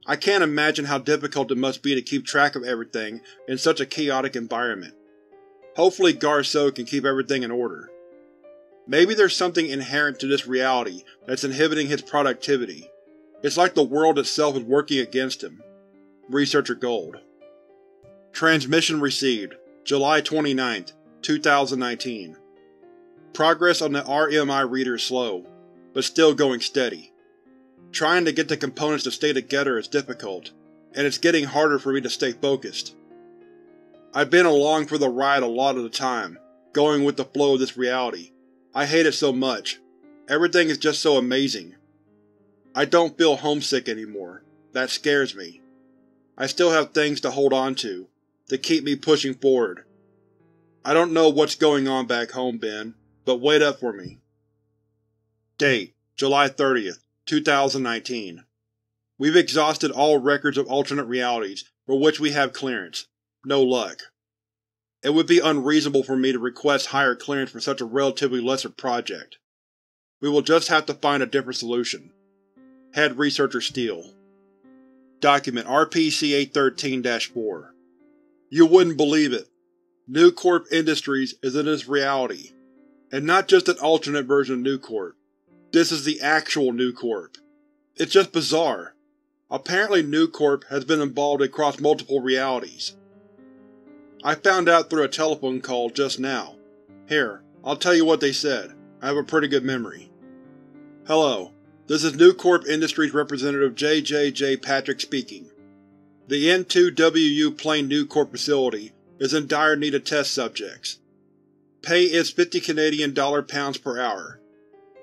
I can't imagine how difficult it must be to keep track of everything in such a chaotic environment. Hopefully Garsow can keep everything in order. Maybe there's something inherent to this reality that's inhibiting his productivity. It's like the world itself is working against him. Researcher Gold Transmission received July 29, 2019 Progress on the RMI reader is slow, but still going steady. Trying to get the components to stay together is difficult, and it's getting harder for me to stay focused. I've been along for the ride a lot of the time, going with the flow of this reality. I hate it so much. Everything is just so amazing. I don't feel homesick anymore. That scares me. I still have things to hold on to, to keep me pushing forward. I don't know what's going on back home, Ben, but wait up for me. Date: July 30th, 2019 We've exhausted all records of alternate realities for which we have clearance. No luck. It would be unreasonable for me to request higher clearance for such a relatively lesser project. We will just have to find a different solution. Head Researcher Steele Document RPC-813-4 You wouldn't believe it. Nucorp Industries is in this reality. And not just an alternate version of Nucorp. This is the actual Nucorp. It's just bizarre. Apparently Nucorp has been involved across multiple realities. I found out through a telephone call just now. Here, I'll tell you what they said. I have a pretty good memory. Hello, this is Nucorp Industries representative J.J.J. Patrick speaking. The N2WU Plane Nucorp facility is in dire need of test subjects. Pay is 50 Canadian dollar pounds per hour.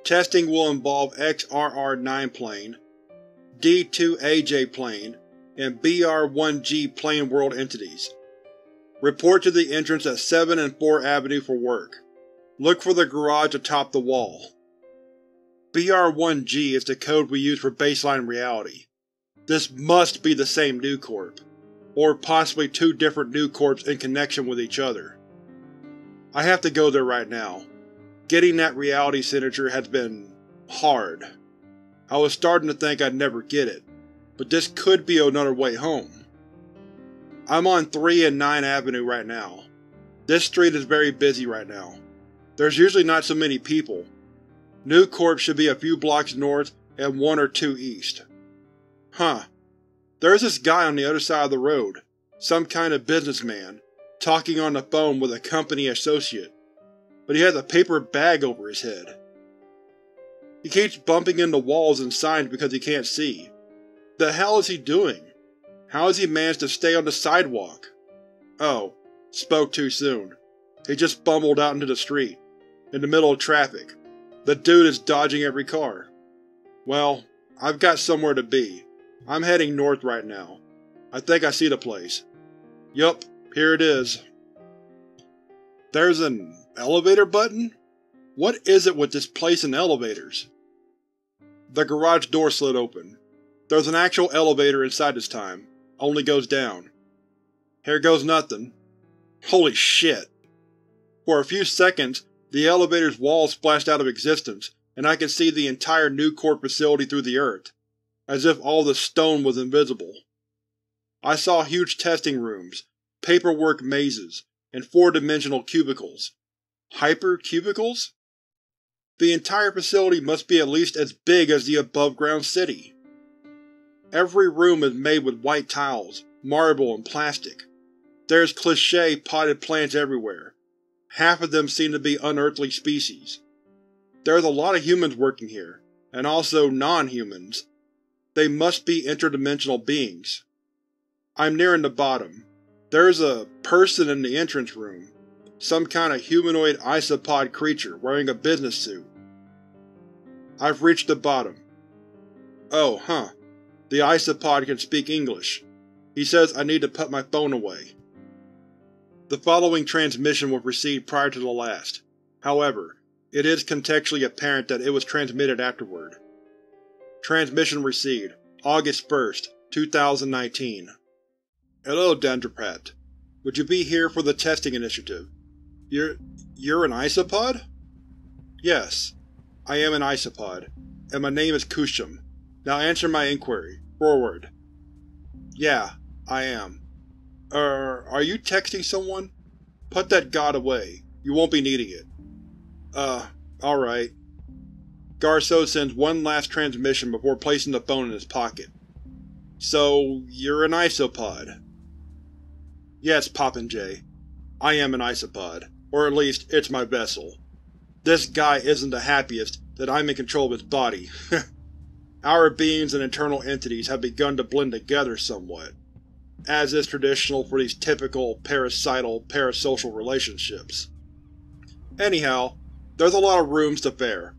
Testing will involve XRR-9 plane, D2AJ plane, and BR-1G plane world entities. Report to the entrance at 7 and 4 Avenue for work. Look for the garage atop the wall. BR1G is the code we use for baseline reality. This must be the same Nucorp, or possibly two different Nucorps in connection with each other. I have to go there right now. Getting that reality signature has been… hard. I was starting to think I'd never get it, but this could be another way home. I'm on 3 and 9 Avenue right now. This street is very busy right now. There's usually not so many people. Nucorp should be a few blocks north and one or two east. Huh. There's this guy on the other side of the road, some kind of businessman, talking on the phone with a company associate, but he has a paper bag over his head. He keeps bumping into walls and signs because he can't see. The hell is he doing? How has he managed to stay on the sidewalk? Oh, spoke too soon. He just bumbled out into the street, in the middle of traffic. The dude is dodging every car. Well, I've got somewhere to be. I'm heading north right now. I think I see the place. Yup, here it is. There's an elevator button? What is it with this place and elevators? The garage door slid open. There's an actual elevator inside this time, only goes down. Here goes nothing. Holy shit. For a few seconds, the elevator's walls splashed out of existence, and I could see the entire Nucorp facility through the earth, as if all the stone was invisible. I saw huge testing rooms, paperwork mazes, and four-dimensional cubicles. Hyper-cubicles? The entire facility must be at least as big as the above-ground city. Every room is made with white tiles, marble, and plastic. There's cliché potted plants everywhere. Half of them seem to be unearthly species. There's a lot of humans working here, and also non-humans. They must be interdimensional beings. I'm nearing the bottom. There's a person in the entrance room, some kind of humanoid isopod creature wearing a business suit. I've reached the bottom. Oh, huh. The isopod can speak English. He says I need to put my phone away. The following transmission was received prior to the last. However, it is contextually apparent that it was transmitted afterward. Transmission received, August 1st, 2019 Hello, Dendropat. Would you be here for the testing initiative? You're… you're an isopod? Yes, I am an isopod, and my name is Kushum. Now answer my inquiry. Forward. Yeah, I am. Er, are you texting someone? Put that god away. You won't be needing it. Uh, alright. Garsow sends one last transmission before placing the phone in his pocket. So, you're an isopod? Yes, Popinjay. I am an isopod. Or at least, it's my vessel. This guy isn't the happiest that I'm in control of his body. Our beings and internal entities have begun to blend together somewhat as is traditional for these typical parasital, parasocial relationships. Anyhow, there's a lot of rooms to fare.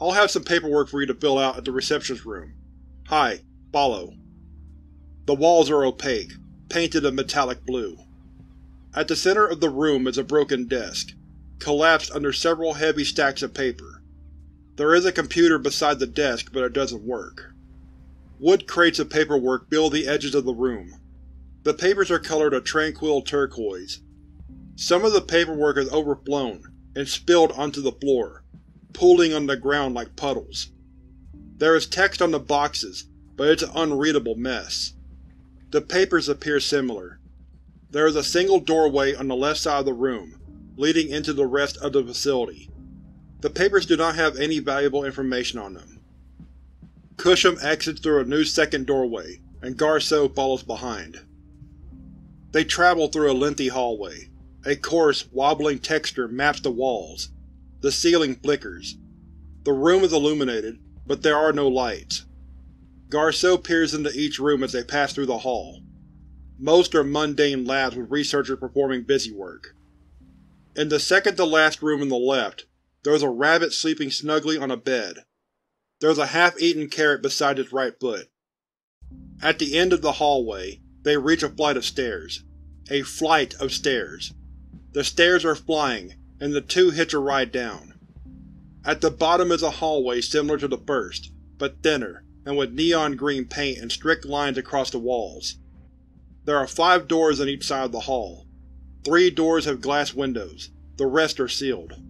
I'll have some paperwork for you to fill out at the receptionist room. Hi, follow. The walls are opaque, painted a metallic blue. At the center of the room is a broken desk, collapsed under several heavy stacks of paper. There is a computer beside the desk, but it doesn't work. Wood crates of paperwork fill the edges of the room, the papers are colored a tranquil turquoise. Some of the paperwork is overflown and spilled onto the floor, pooling on the ground like puddles. There is text on the boxes, but it's an unreadable mess. The papers appear similar. There is a single doorway on the left side of the room, leading into the rest of the facility. The papers do not have any valuable information on them. Kushum exits through a new second doorway, and Garsow follows behind. They travel through a lengthy hallway. A coarse, wobbling texture maps the walls. The ceiling flickers. The room is illuminated, but there are no lights. Garsow peers into each room as they pass through the hall. Most are mundane labs with researchers performing busy work. In the second-to-last room on the left, there is a rabbit sleeping snugly on a bed. There is a half-eaten carrot beside its right foot. At the end of the hallway, they reach a flight of stairs. A flight of stairs. The stairs are flying, and the two hitch a ride down. At the bottom is a hallway similar to the first, but thinner, and with neon green paint and strict lines across the walls. There are five doors on each side of the hall. Three doors have glass windows, the rest are sealed.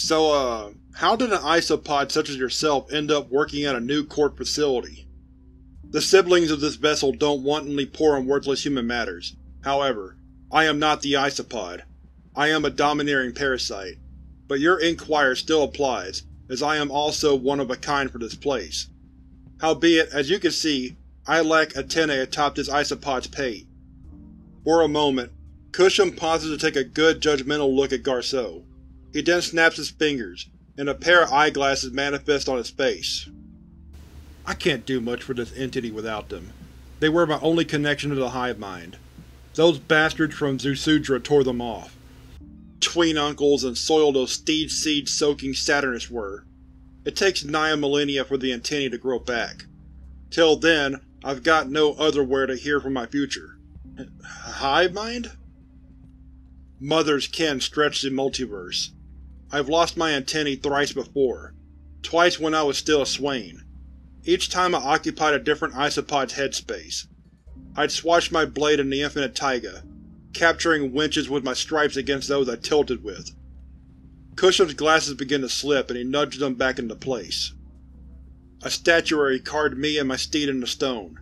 So, uh, how did an isopod such as yourself end up working at a New Corp facility? The siblings of this vessel don't wantonly pour on worthless human matters. However, I am not the isopod. I am a domineering parasite. But your inquiry still applies, as I am also one of a kind for this place. Howbeit, as you can see, I lack antennae atop this isopod's pate. For a moment, Cusham pauses to take a good judgmental look at Garsow. He then snaps his fingers, and a pair of eyeglasses manifest on his face. I can't do much for this entity without them. They were my only connection to the hive mind. Those bastards from Zusudra tore them off. Tween uncles and soiled those steed seed soaking Saturnists were. It takes nine millennia for the antennae to grow back. Till then, I've got no other otherwhere to hear from my future. Hive mind? Mother's ken stretched the multiverse. I've lost my antennae thrice before, twice when I was still a swain. Each time I occupied a different isopod's headspace. I'd swatch my blade in the infinite taiga, capturing winches with my stripes against those I tilted with. Cusham's glasses began to slip and he nudged them back into place. A statuary carved me and my steed into stone.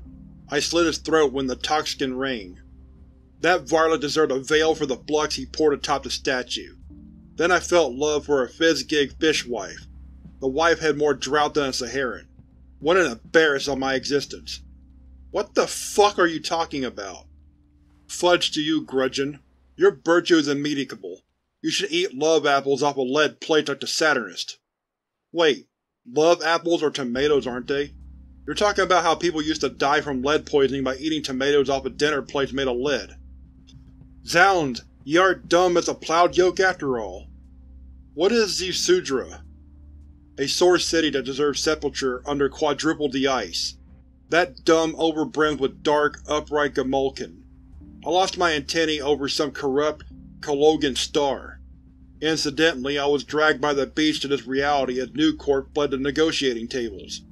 I slit his throat when the tocsin rang. That varlet deserved a veil for the flux he poured atop the statue. Then I felt love for a Fizzgig fishwife. The wife had more drought than a Saharan. What an embarrass on my existence. What the fuck are you talking about? Fudge to you, Grudgeon. Your virtue is immedicable. You should eat love apples off of lead plate like the Saturnist. Wait, love apples are tomatoes, aren't they? You're talking about how people used to die from lead poisoning by eating tomatoes off of dinner plates made of lead. Zounds, ye aren't dumb as a plowed yoke after all. What is Zusudra? A sore city that deserves sepulture under quadruple the ice. That dumb overbrimmed with dark, upright Gamulkan. I lost my antennae over some corrupt Cologan star. Incidentally, I was dragged by the beach to this reality as Newcorp fled the negotiating tables.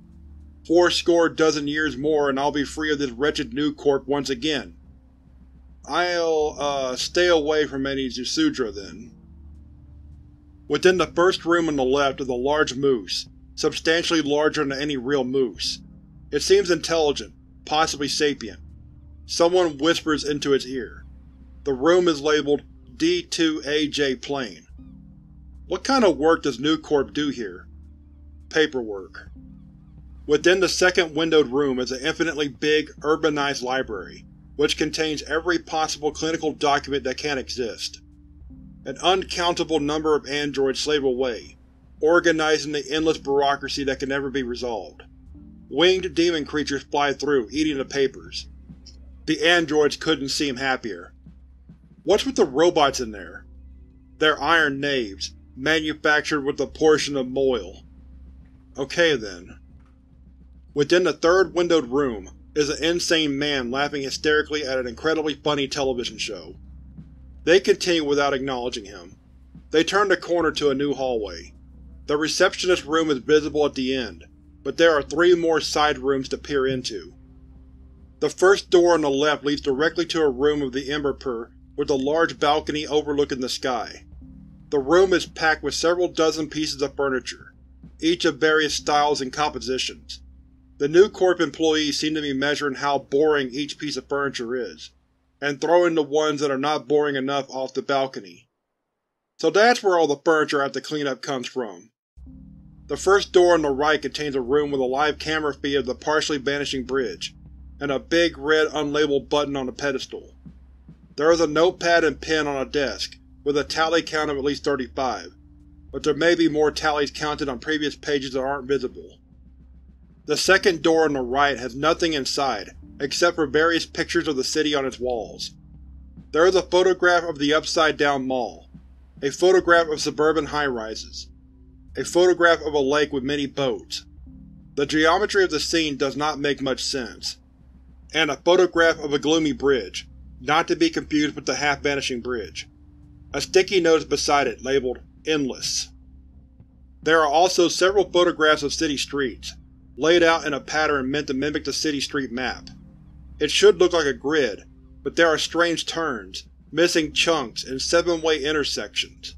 Fourscore dozen years more and I'll be free of this wretched Newcorp once again. I'll, uh, stay away from any Zusudra then. Within the first room on the left is a large moose, substantially larger than any real moose. It seems intelligent, possibly sapient. Someone whispers into its ear. The room is labeled D2AJ Plane. What kind of work does New Corp do here? Paperwork. Within the second windowed room is an infinitely big, urbanized library, which contains every possible clinical document that can exist. An uncountable number of androids slave away, organizing the endless bureaucracy that can never be resolved. Winged demon creatures fly through, eating the papers. The androids couldn't seem happier. What's with the robots in there? They're iron knaves, manufactured with a portion of moil. Okay then. Within the third windowed room is an insane man laughing hysterically at an incredibly funny television show. They continue without acknowledging him. They turn the corner to a new hallway. The receptionist room is visible at the end, but there are three more side rooms to peer into. The first door on the left leads directly to a room of the Emberpur with a large balcony overlooking the sky. The room is packed with several dozen pieces of furniture, each of various styles and compositions. The new Corp employees seem to be measuring how boring each piece of furniture is and throwing the ones that are not boring enough off the balcony. So that's where all the furniture I have to clean up comes from. The first door on the right contains a room with a live camera feed of the partially vanishing bridge, and a big red unlabeled button on a pedestal. There is a notepad and pen on a desk, with a tally count of at least 35, but there may be more tallies counted on previous pages that aren't visible. The second door on the right has nothing inside except for various pictures of the city on its walls. There is a photograph of the Upside Down Mall, a photograph of suburban high-rises, a photograph of a lake with many boats. The geometry of the scene does not make much sense. And a photograph of a gloomy bridge, not to be confused with the half-vanishing bridge. A sticky note beside it, labeled Endless. There are also several photographs of city streets, laid out in a pattern meant to mimic the city street map. It should look like a grid, but there are strange turns, missing chunks, and seven-way intersections.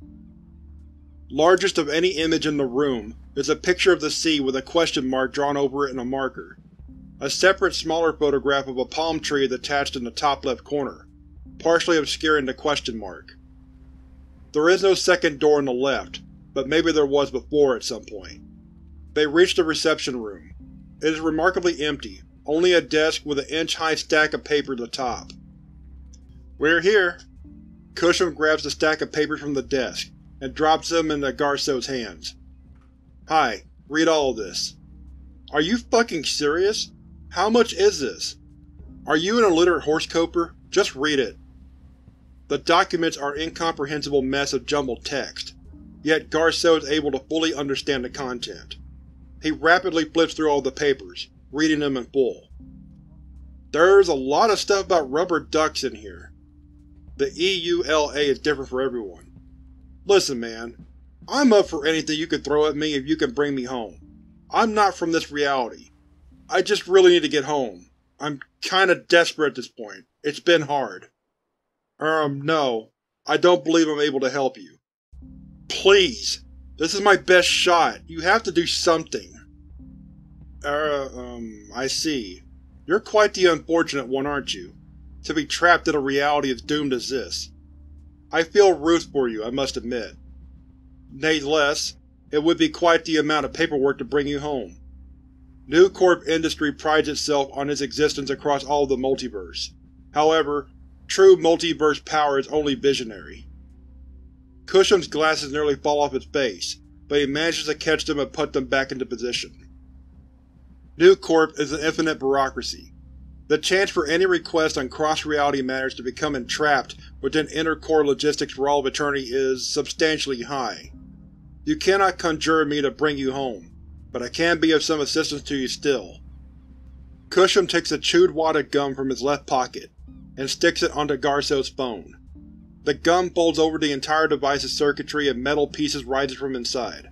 Largest of any image in the room is a picture of the sea with a question mark drawn over it in a marker. A separate smaller photograph of a palm tree is attached in the top left corner, partially obscuring the question mark. There is no second door on the left, but maybe there was before at some point. They reach the reception room. It is remarkably empty, only a desk with an inch-high stack of papers atop. We're here. Cusham grabs the stack of papers from the desk, and drops them into Garsow's hands. Hi, read all of this. Are you fucking serious? How much is this? Are you an illiterate horsecoper? Just read it. The documents are incomprehensible mess of jumbled text, yet Garsow is able to fully understand the content. He rapidly flips through all the papers, reading them in full. There's a lot of stuff about rubber ducks in here. The EULA is different for everyone. Listen man, I'm up for anything you can throw at me if you can bring me home. I'm not from this reality. I just really need to get home. I'm kinda desperate at this point. It's been hard. Um, no. I don't believe I'm able to help you. Please! This is my best shot. You have to do something. Er, uh, um, I see. You're quite the unfortunate one, aren't you? To be trapped in a reality as doomed as this. I feel ruth for you, I must admit. Natheless, it would be quite the amount of paperwork to bring you home. Nucorp Industry prides itself on its existence across all of the multiverse. However, true multiverse power is only visionary. Cusham's glasses nearly fall off his face, but he manages to catch them and put them back into position. Nucorp is an infinite bureaucracy. The chance for any request on cross-reality matters to become entrapped within inner-core logistics for all of eternity is substantially high. You cannot conjure me to bring you home, but I can be of some assistance to you still. Cusham takes a chewed wad of gum from his left pocket and sticks it onto Garsow's phone. The gum folds over the entire device's circuitry and metal pieces rises from inside.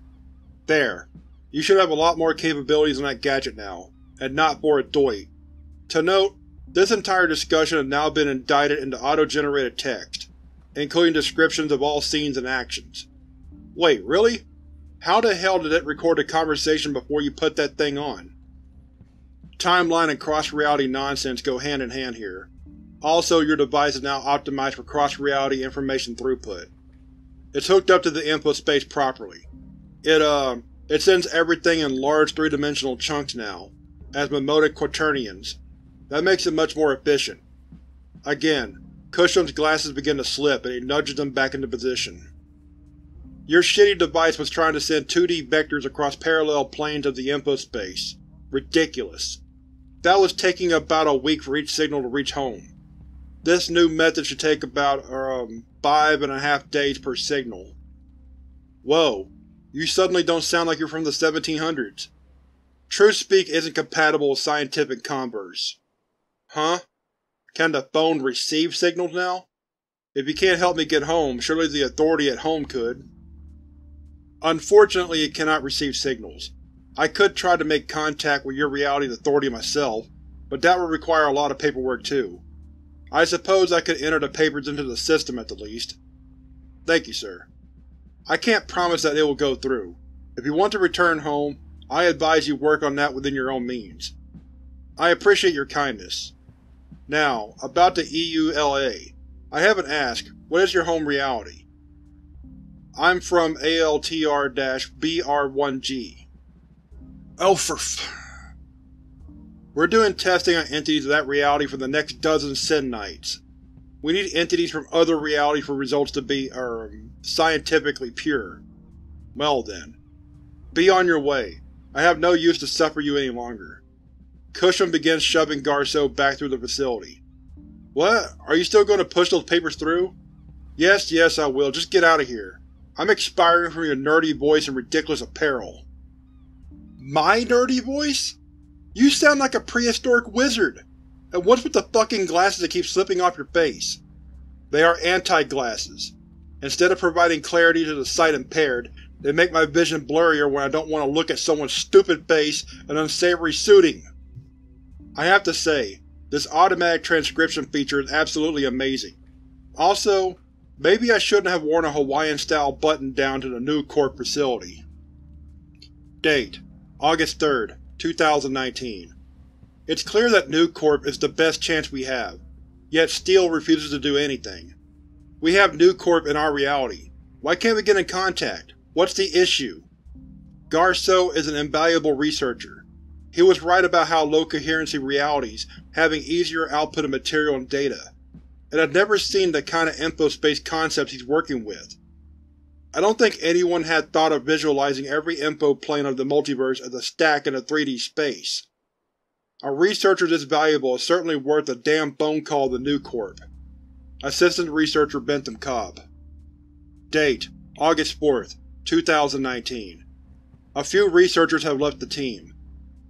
There. You should have a lot more capabilities on that gadget now, and not for a doit. To note, this entire discussion has now been indicted into auto-generated text, including descriptions of all scenes and actions. Wait, really? How the hell did it record the conversation before you put that thing on? Timeline and cross-reality nonsense go hand in hand here. Also, your device is now optimized for cross-reality information throughput. It's hooked up to the input space properly. It, uh, it sends everything in large three-dimensional chunks now, as mnemonic quaternions, that makes it much more efficient. Again, Cusham's glasses begin to slip and he nudges them back into position. Your shitty device was trying to send 2D vectors across parallel planes of the info space. Ridiculous. That was taking about a week for each signal to reach home. This new method should take about, um, five and a half days per signal. Whoa, you suddenly don't sound like you're from the 1700s. Truth-speak isn't compatible with scientific converse. Huh? Can the phone receive signals now? If you can't help me get home, surely the authority at home could. Unfortunately, it cannot receive signals. I could try to make contact with your reality authority myself, but that would require a lot of paperwork too. I suppose I could enter the papers into the system at the least. Thank you, sir. I can't promise that it will go through. If you want to return home, I advise you work on that within your own means. I appreciate your kindness. Now, about the EULA. I haven't asked, what is your home reality? I'm from ALTR-BR1G. Oh for f- We're doing testing on entities of that reality for the next dozen sennights. We need entities from other realities for results to be, er, scientifically pure. Well then. Be on your way. I have no use to suffer you any longer. Cusham begins shoving Garsow back through the facility. What? Are you still going to push those papers through? Yes, yes, I will. Just get out of here. I'm expiring from your nerdy voice and ridiculous apparel. My nerdy voice? You sound like a prehistoric wizard. And what's with the fucking glasses that keep slipping off your face? They are anti-glasses. Instead of providing clarity to the sight impaired, They make my vision blurrier when I don't want to look at someone's stupid face and unsavory suiting. I have to say, this automatic transcription feature is absolutely amazing. Also, maybe I shouldn't have worn a Hawaiian-style button-down to the New Corp facility. Date: August 3, 2019 It's clear that New Corp is the best chance we have, yet Steele refuses to do anything. We have New Corp in our reality. Why can't we get in contact? What's the issue? Garsow is an invaluable researcher. He was right about how low-coherency realities having easier output of material and data, and I've never seen the kind of info-space concepts he's working with. I don't think anyone had thought of visualizing every info plane of the multiverse as a stack in a 3D space. A researcher this valuable is certainly worth a damn phone call to New Corp. Assistant Researcher Bentham Cobb Date: August 4, 2019 A few researchers have left the team.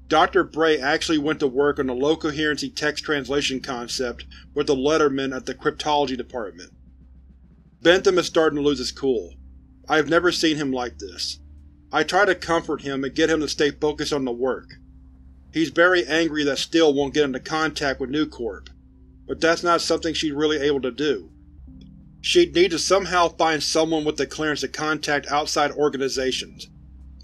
Dr. Bray actually went to work on the low-coherency text translation concept with the lettermen at the cryptology department. Bentham is starting to lose his cool. I have never seen him like this. I try to comfort him and get him to stay focused on the work. He's very angry that Steele won't get into contact with New Corp, but that's not something she's really able to do. She'd need to somehow find someone with the clearance to contact outside organizations,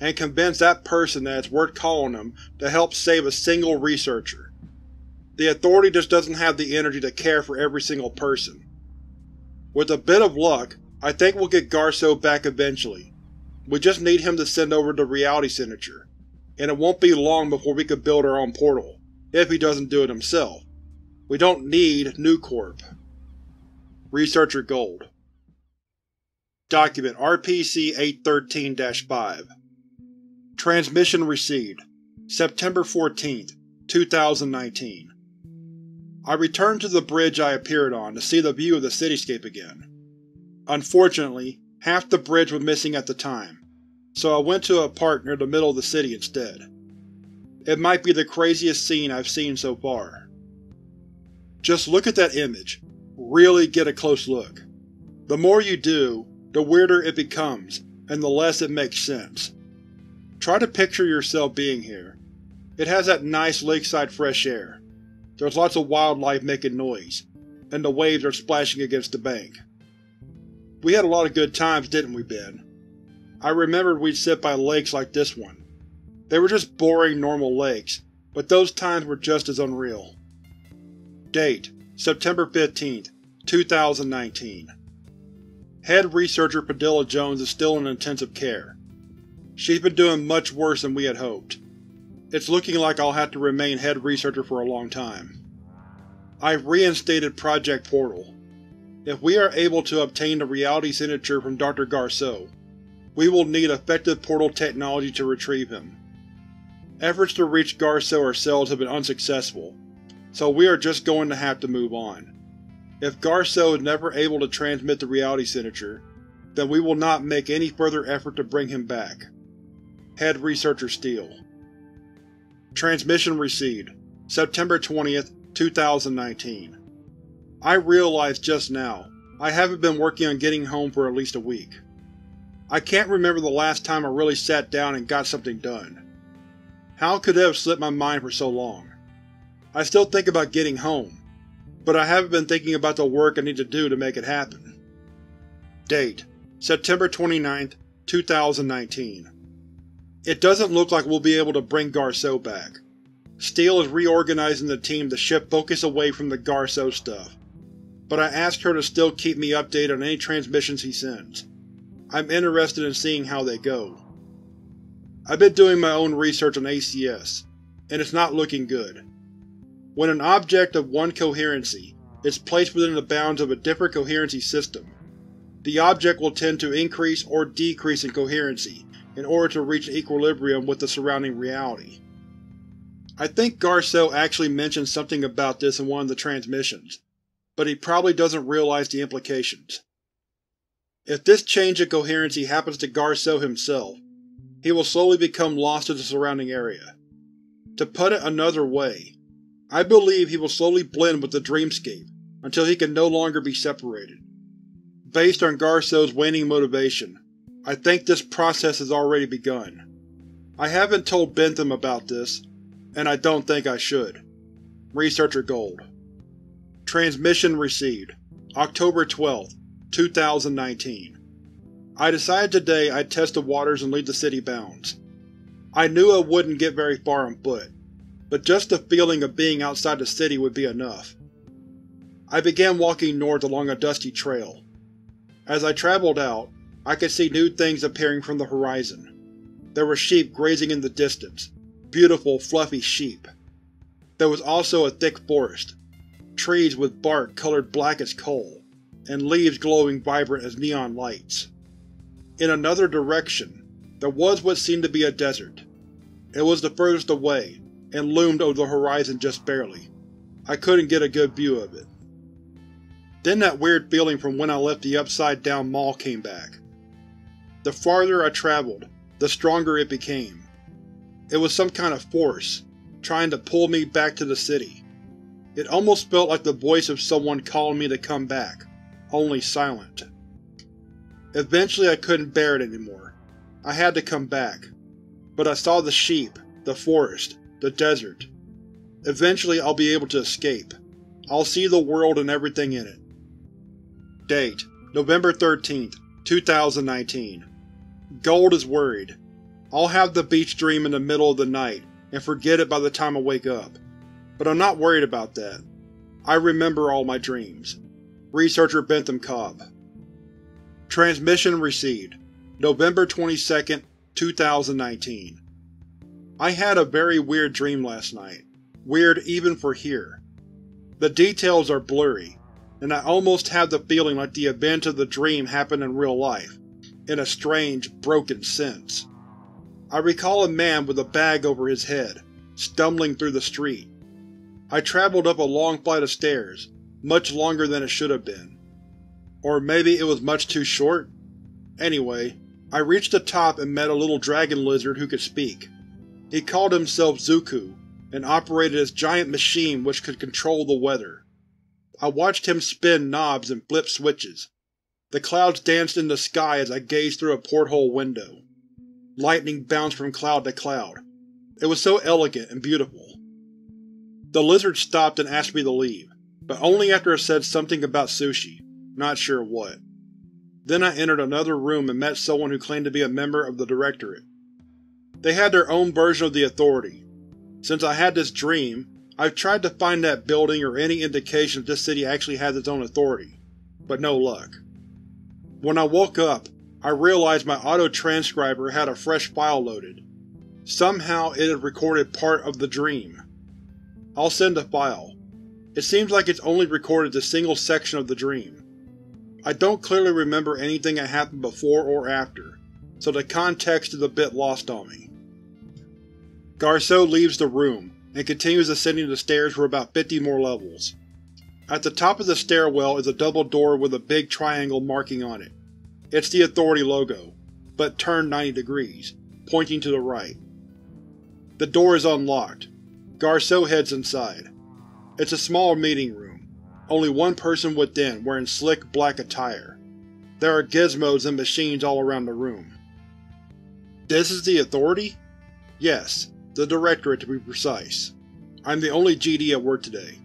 and convince that person that it's worth calling them to help save a single researcher. The Authority just doesn't have the energy to care for every single person. With a bit of luck, I think we'll get Garsow back eventually. We just need him to send over the reality signature and it won't be long before we could build our own portal, if he doesn't do it himself. We don't need New Corp. Researcher Gold Document RPC-813-5 Transmission received September 14, 2019 I returned to the bridge I appeared on to see the view of the cityscape again. Unfortunately, half the bridge was missing at the time, so I went to a park near the middle of the city instead. It might be the craziest scene I've seen so far. Just look at that image. Really get a close look. The more you do, the weirder it becomes, and the less it makes sense. Try to picture yourself being here. It has that nice lakeside fresh air. There's lots of wildlife making noise, and the waves are splashing against the bank. We had a lot of good times, didn't we, Ben? I remembered we'd sit by lakes like this one. They were just boring normal lakes, but those times were just as unreal. Date: September 15, 2019 Head Researcher Padilla Jones is still in intensive care. She's been doing much worse than we had hoped. It's looking like I'll have to remain Head Researcher for a long time. I've reinstated Project Portal. If we are able to obtain the reality signature from Dr. Garsow, we will need effective portal technology to retrieve him. Efforts to reach Garsow ourselves have been unsuccessful, so we are just going to have to move on. If Garsow is never able to transmit the reality signature, then we will not make any further effort to bring him back. Head Researcher Steele Transmission received September 20th, 2019 I realized just now, I haven't been working on getting home for at least a week. I can't remember the last time I really sat down and got something done. How could it have slipped my mind for so long? I still think about getting home, but I haven't been thinking about the work I need to do to make it happen. Date: September 29, 2019 It doesn't look like we'll be able to bring Garsow back. Steele is reorganizing the team to shift focus away from the Garsow stuff, but I asked her to still keep me updated on any transmissions he sends. I'm interested in seeing how they go. I've been doing my own research on ACS, and it's not looking good. When an object of one coherency is placed within the bounds of a different coherency system, the object will tend to increase or decrease in coherency in order to reach equilibrium with the surrounding reality. I think Garsow actually mentioned something about this in one of the transmissions, but he probably doesn't realize the implications. If this change in coherency happens to Garsow himself, he will slowly become lost to the surrounding area. To put it another way, I believe he will slowly blend with the dreamscape until he can no longer be separated. Based on Garsow's waning motivation, I think this process has already begun. I haven't told Bentham about this, and I don't think I should. Researcher Gold Transmission received October 12, 2019 I decided today I'd test the waters and leave the city bounds. I knew I wouldn't get very far on foot, but just the feeling of being outside the city would be enough. I began walking north along a dusty trail. As I traveled out, I could see new things appearing from the horizon. There were sheep grazing in the distance, beautiful, fluffy sheep. There was also a thick forest, trees with bark colored black as coal, and leaves glowing vibrant as neon lights. In another direction, there was what seemed to be a desert. It was the furthest away, and loomed over the horizon just barely. I couldn't get a good view of it. Then that weird feeling from when I left the upside-down mall came back. The farther I traveled, the stronger it became. It was some kind of force, trying to pull me back to the city. It almost felt like the voice of someone calling me to come back, only silent. Eventually I couldn't bear it anymore. I had to come back. But I saw the sheep, the forest, the desert. Eventually I'll be able to escape. I'll see the world and everything in it. Date: November 13, 2019 Gold is worried. I'll have the beach dream in the middle of the night, and forget it by the time I wake up. But I'm not worried about that. I remember all my dreams. Researcher Bentham Cobb Transmission received November 22, 2019 I had a very weird dream last night. Weird even for here. The details are blurry, and I almost have the feeling like the events of the dream happened in real life, in a strange, broken sense. I recall a man with a bag over his head, stumbling through the street. I traveled up a long flight of stairs, much longer than it should have been. Or maybe it was much too short? Anyway, I reached the top and met a little dragon lizard who could speak. He called himself Zuku, and operated his giant machine which could control the weather. I watched him spin knobs and flip switches. The clouds danced in the sky as I gazed through a porthole window. Lightning bounced from cloud to cloud. It was so elegant and beautiful. The lizard stopped and asked me to leave, but only after I said something about sushi not sure what. Then I entered another room and met someone who claimed to be a member of the Directorate. They had their own version of the Authority. Since I had this dream, I've tried to find that building or any indication that this city actually has its own authority, but no luck. When I woke up, I realized my auto-transcriber had a fresh file loaded. Somehow it had recorded part of the dream. I'll send the file. It seems like it's only recorded a single section of the dream. I don't clearly remember anything that happened before or after, so the context is a bit lost on me. Garsow leaves the room, and continues ascending the stairs for about 50 more levels. At the top of the stairwell is a double door with a big triangle marking on it. It's the Authority logo, but turned 90 degrees, pointing to the right. The door is unlocked. Garsow heads inside. It's a small meeting room only one person within, wearing slick black attire. There are gizmos and machines all around the room. This is the Authority? Yes, the Directorate to be precise. I'm the only GD at work today.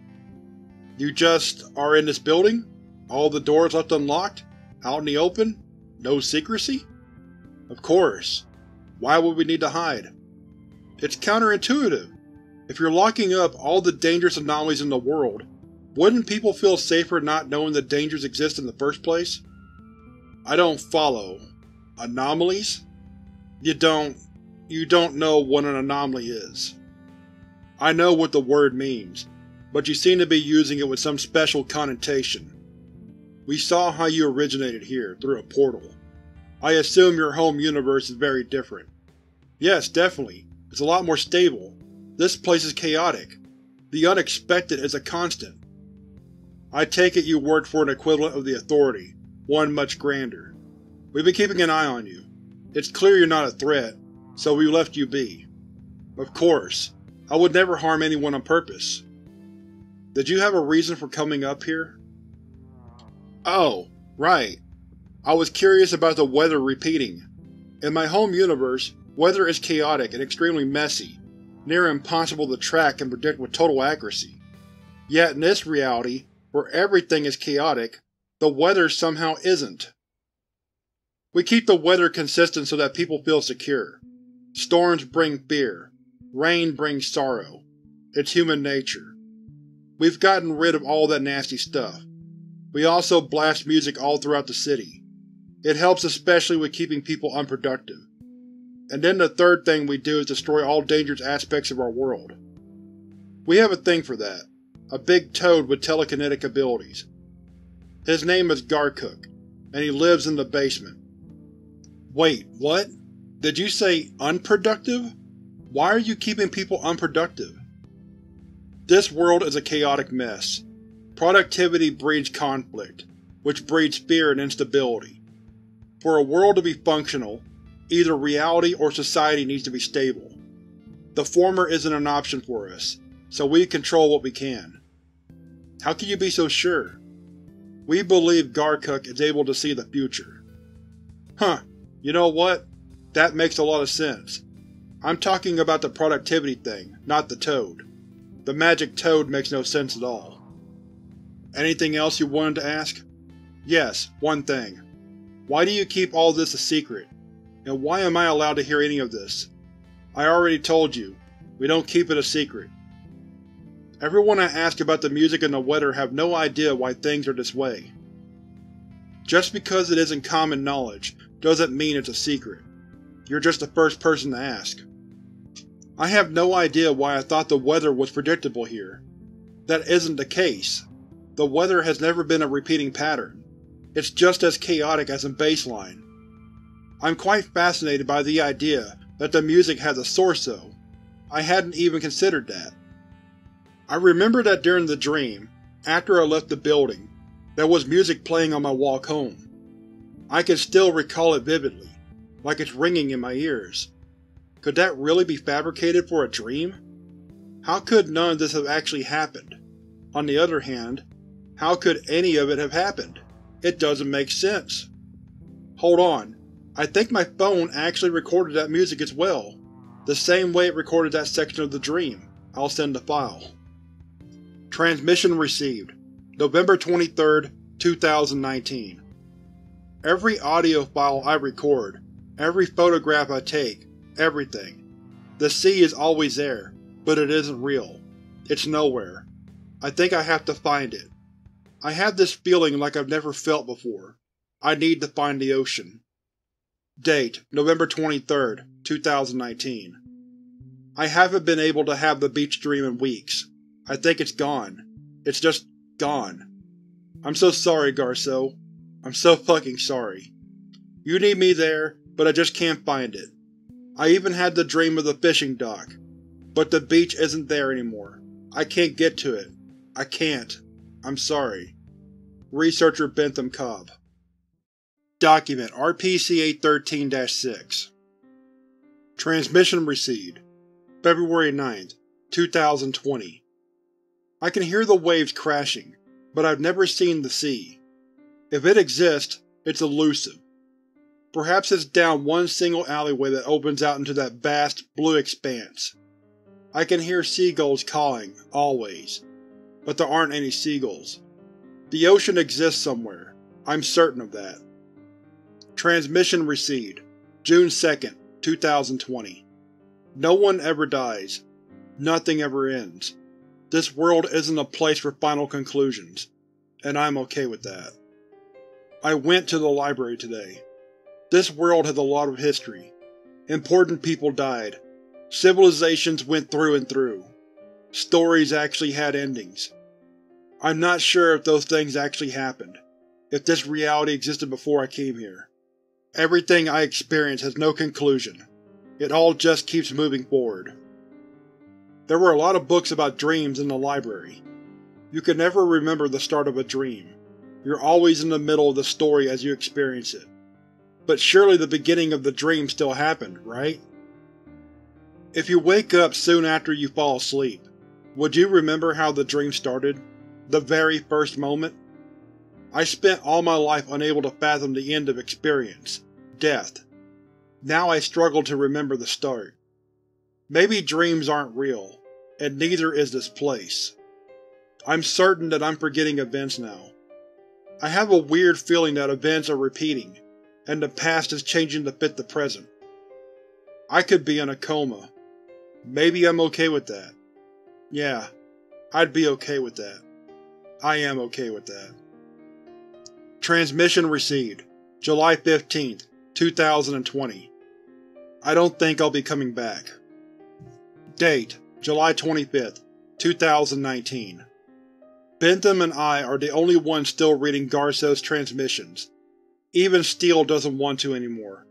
You just are in this building? All the doors left unlocked? Out in the open? No secrecy? Of course. Why would we need to hide? It's counterintuitive. If you're locking up all the dangerous anomalies in the world, wouldn't people feel safer not knowing the dangers exist in the first place? I don't follow. Anomalies? You don't… you don't know what an anomaly is. I know what the word means, but you seem to be using it with some special connotation. We saw how you originated here, through a portal. I assume your home universe is very different. Yes, definitely. It's a lot more stable. This place is chaotic. The unexpected is a constant. I take it you worked for an equivalent of the Authority, one much grander. We've been keeping an eye on you. It's clear you're not a threat, so we left you be. Of course, I would never harm anyone on purpose. Did you have a reason for coming up here? Oh, right. I was curious about the weather repeating. In my home universe, weather is chaotic and extremely messy, near impossible to track and predict with total accuracy. Yet in this reality, where everything is chaotic, the weather somehow isn't. We keep the weather consistent so that people feel secure. Storms bring fear. Rain brings sorrow. It's human nature. We've gotten rid of all that nasty stuff. We also blast music all throughout the city. It helps especially with keeping people unproductive. And then the third thing we do is destroy all dangerous aspects of our world. We have a thing for that. A big toad with telekinetic abilities. His name is Garcook, and he lives in the basement. Wait, what? Did you say unproductive? Why are you keeping people unproductive? This world is a chaotic mess. Productivity breeds conflict, which breeds fear and instability. For a world to be functional, either reality or society needs to be stable. The former isn't an option for us, so we control what we can. How can you be so sure? We believe Garcook is able to see the future. Huh, you know what? That makes a lot of sense. I'm talking about the productivity thing, not the toad. The magic toad makes no sense at all. Anything else you wanted to ask? Yes, one thing. Why do you keep all this a secret? And why am I allowed to hear any of this? I already told you, we don't keep it a secret. Everyone I ask about the music and the weather have no idea why things are this way. Just because it isn't common knowledge doesn't mean it's a secret. You're just the first person to ask. I have no idea why I thought the weather was predictable here. That isn't the case. The weather has never been a repeating pattern. It's just as chaotic as in Baseline. I'm quite fascinated by the idea that the music has a source though. I hadn't even considered that. I remember that during the dream, after I left the building, there was music playing on my walk home. I can still recall it vividly, like it's ringing in my ears. Could that really be fabricated for a dream? How could none of this have actually happened? On the other hand, how could any of it have happened? It doesn't make sense. Hold on, I think my phone actually recorded that music as well, the same way it recorded that section of the dream. I'll send the file. Transmission received November 23, 2019 Every audio file I record, every photograph I take, everything. The sea is always there, but it isn't real. It's nowhere. I think I have to find it. I have this feeling like I've never felt before. I need to find the ocean. Date: November 23, 2019 I haven't been able to have the beach dream in weeks. I think it's gone. It's just gone. I'm so sorry, Garsow. I'm so fucking sorry. You need me there, but I just can't find it. I even had the dream of the fishing dock, but the beach isn't there anymore. I can't get to it. I can't. I'm sorry. Researcher Bentham Cobb Document RPC-813-6 Transmission received February 9, 2020 I can hear the waves crashing, but I've never seen the sea. If it exists, it's elusive. Perhaps it's down one single alleyway that opens out into that vast, blue expanse. I can hear seagulls calling, always, but there aren't any seagulls. The ocean exists somewhere, I'm certain of that. Transmission received June 2, 2020 No one ever dies. Nothing ever ends. This world isn't a place for final conclusions, and I'm okay with that. I went to the library today. This world has a lot of history. Important people died. Civilizations went through and through. Stories actually had endings. I'm not sure if those things actually happened, if this reality existed before I came here. Everything I experience has no conclusion. It all just keeps moving forward. There were a lot of books about dreams in the library. You can never remember the start of a dream. You're always in the middle of the story as you experience it. But surely the beginning of the dream still happened, right? If you wake up soon after you fall asleep, would you remember how the dream started? The very first moment? I spent all my life unable to fathom the end of experience, death. Now I struggle to remember the start. Maybe dreams aren't real, and neither is this place. I'm certain that I'm forgetting events now. I have a weird feeling that events are repeating, and the past is changing to fit the present. I could be in a coma. Maybe I'm okay with that. Yeah, I'd be okay with that. I am okay with that. Transmission received, July 15, 2020. I don't think I'll be coming back. Date: July 25, 2019. Bentham and I are the only ones still reading Garsow's transmissions. Even Steele doesn't want to anymore.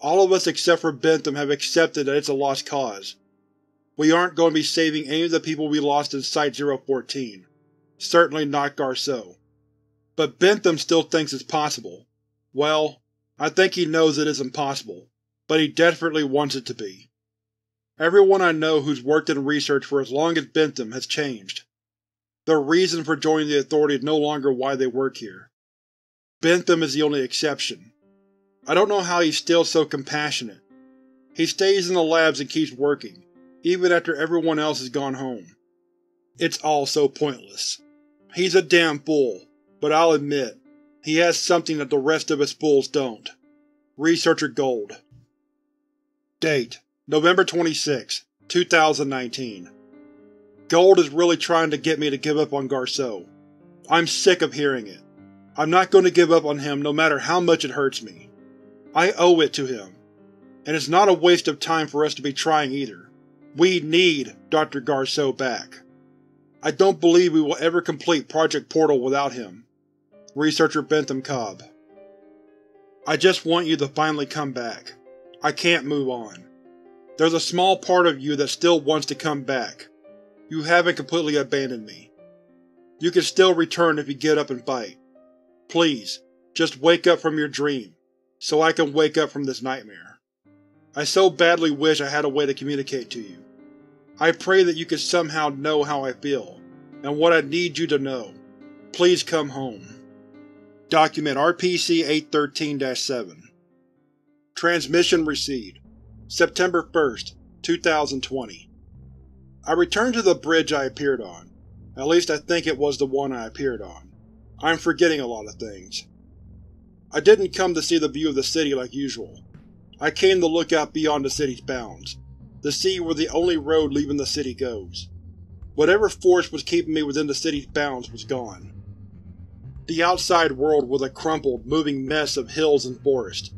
All of us except for Bentham have accepted that it's a lost cause. We aren't going to be saving any of the people we lost in Site-014. Certainly not Garsow. But Bentham still thinks it's possible. Well, I think he knows it isn't possible, but he desperately wants it to be. Everyone I know who's worked in research for as long as Bentham has changed. Their reason for joining the Authority is no longer why they work here. Bentham is the only exception. I don't know how he's still so compassionate. He stays in the labs and keeps working, even after everyone else has gone home. It's all so pointless. He's a damn fool, but I'll admit, he has something that the rest of us fools don't. Researcher Gold Date: November 26, 2019 Gold is really trying to get me to give up on Garsow. I'm sick of hearing it. I'm not going to give up on him no matter how much it hurts me. I owe it to him. And it's not a waste of time for us to be trying either. We need Dr. Garsow back. I don't believe we will ever complete Project Portal without him. Researcher Bentham Cobb I just want you to finally come back. I can't move on. There's a small part of you that still wants to come back, you haven't completely abandoned me. You can still return if you get up and fight. Please, just wake up from your dream, so I can wake up from this nightmare. I so badly wish I had a way to communicate to you. I pray that you could somehow know how I feel, and what I need you to know. Please come home. Document RPC-813-7 Transmission received September 1st, 2020 I returned to the bridge I appeared on. At least I think it was the one I appeared on. I'm forgetting a lot of things. I didn't come to see the view of the city like usual. I came to look out beyond the city's bounds, to see where the only road leaving the city goes. Whatever force was keeping me within the city's bounds was gone. The outside world was a crumpled, moving mess of hills and forest.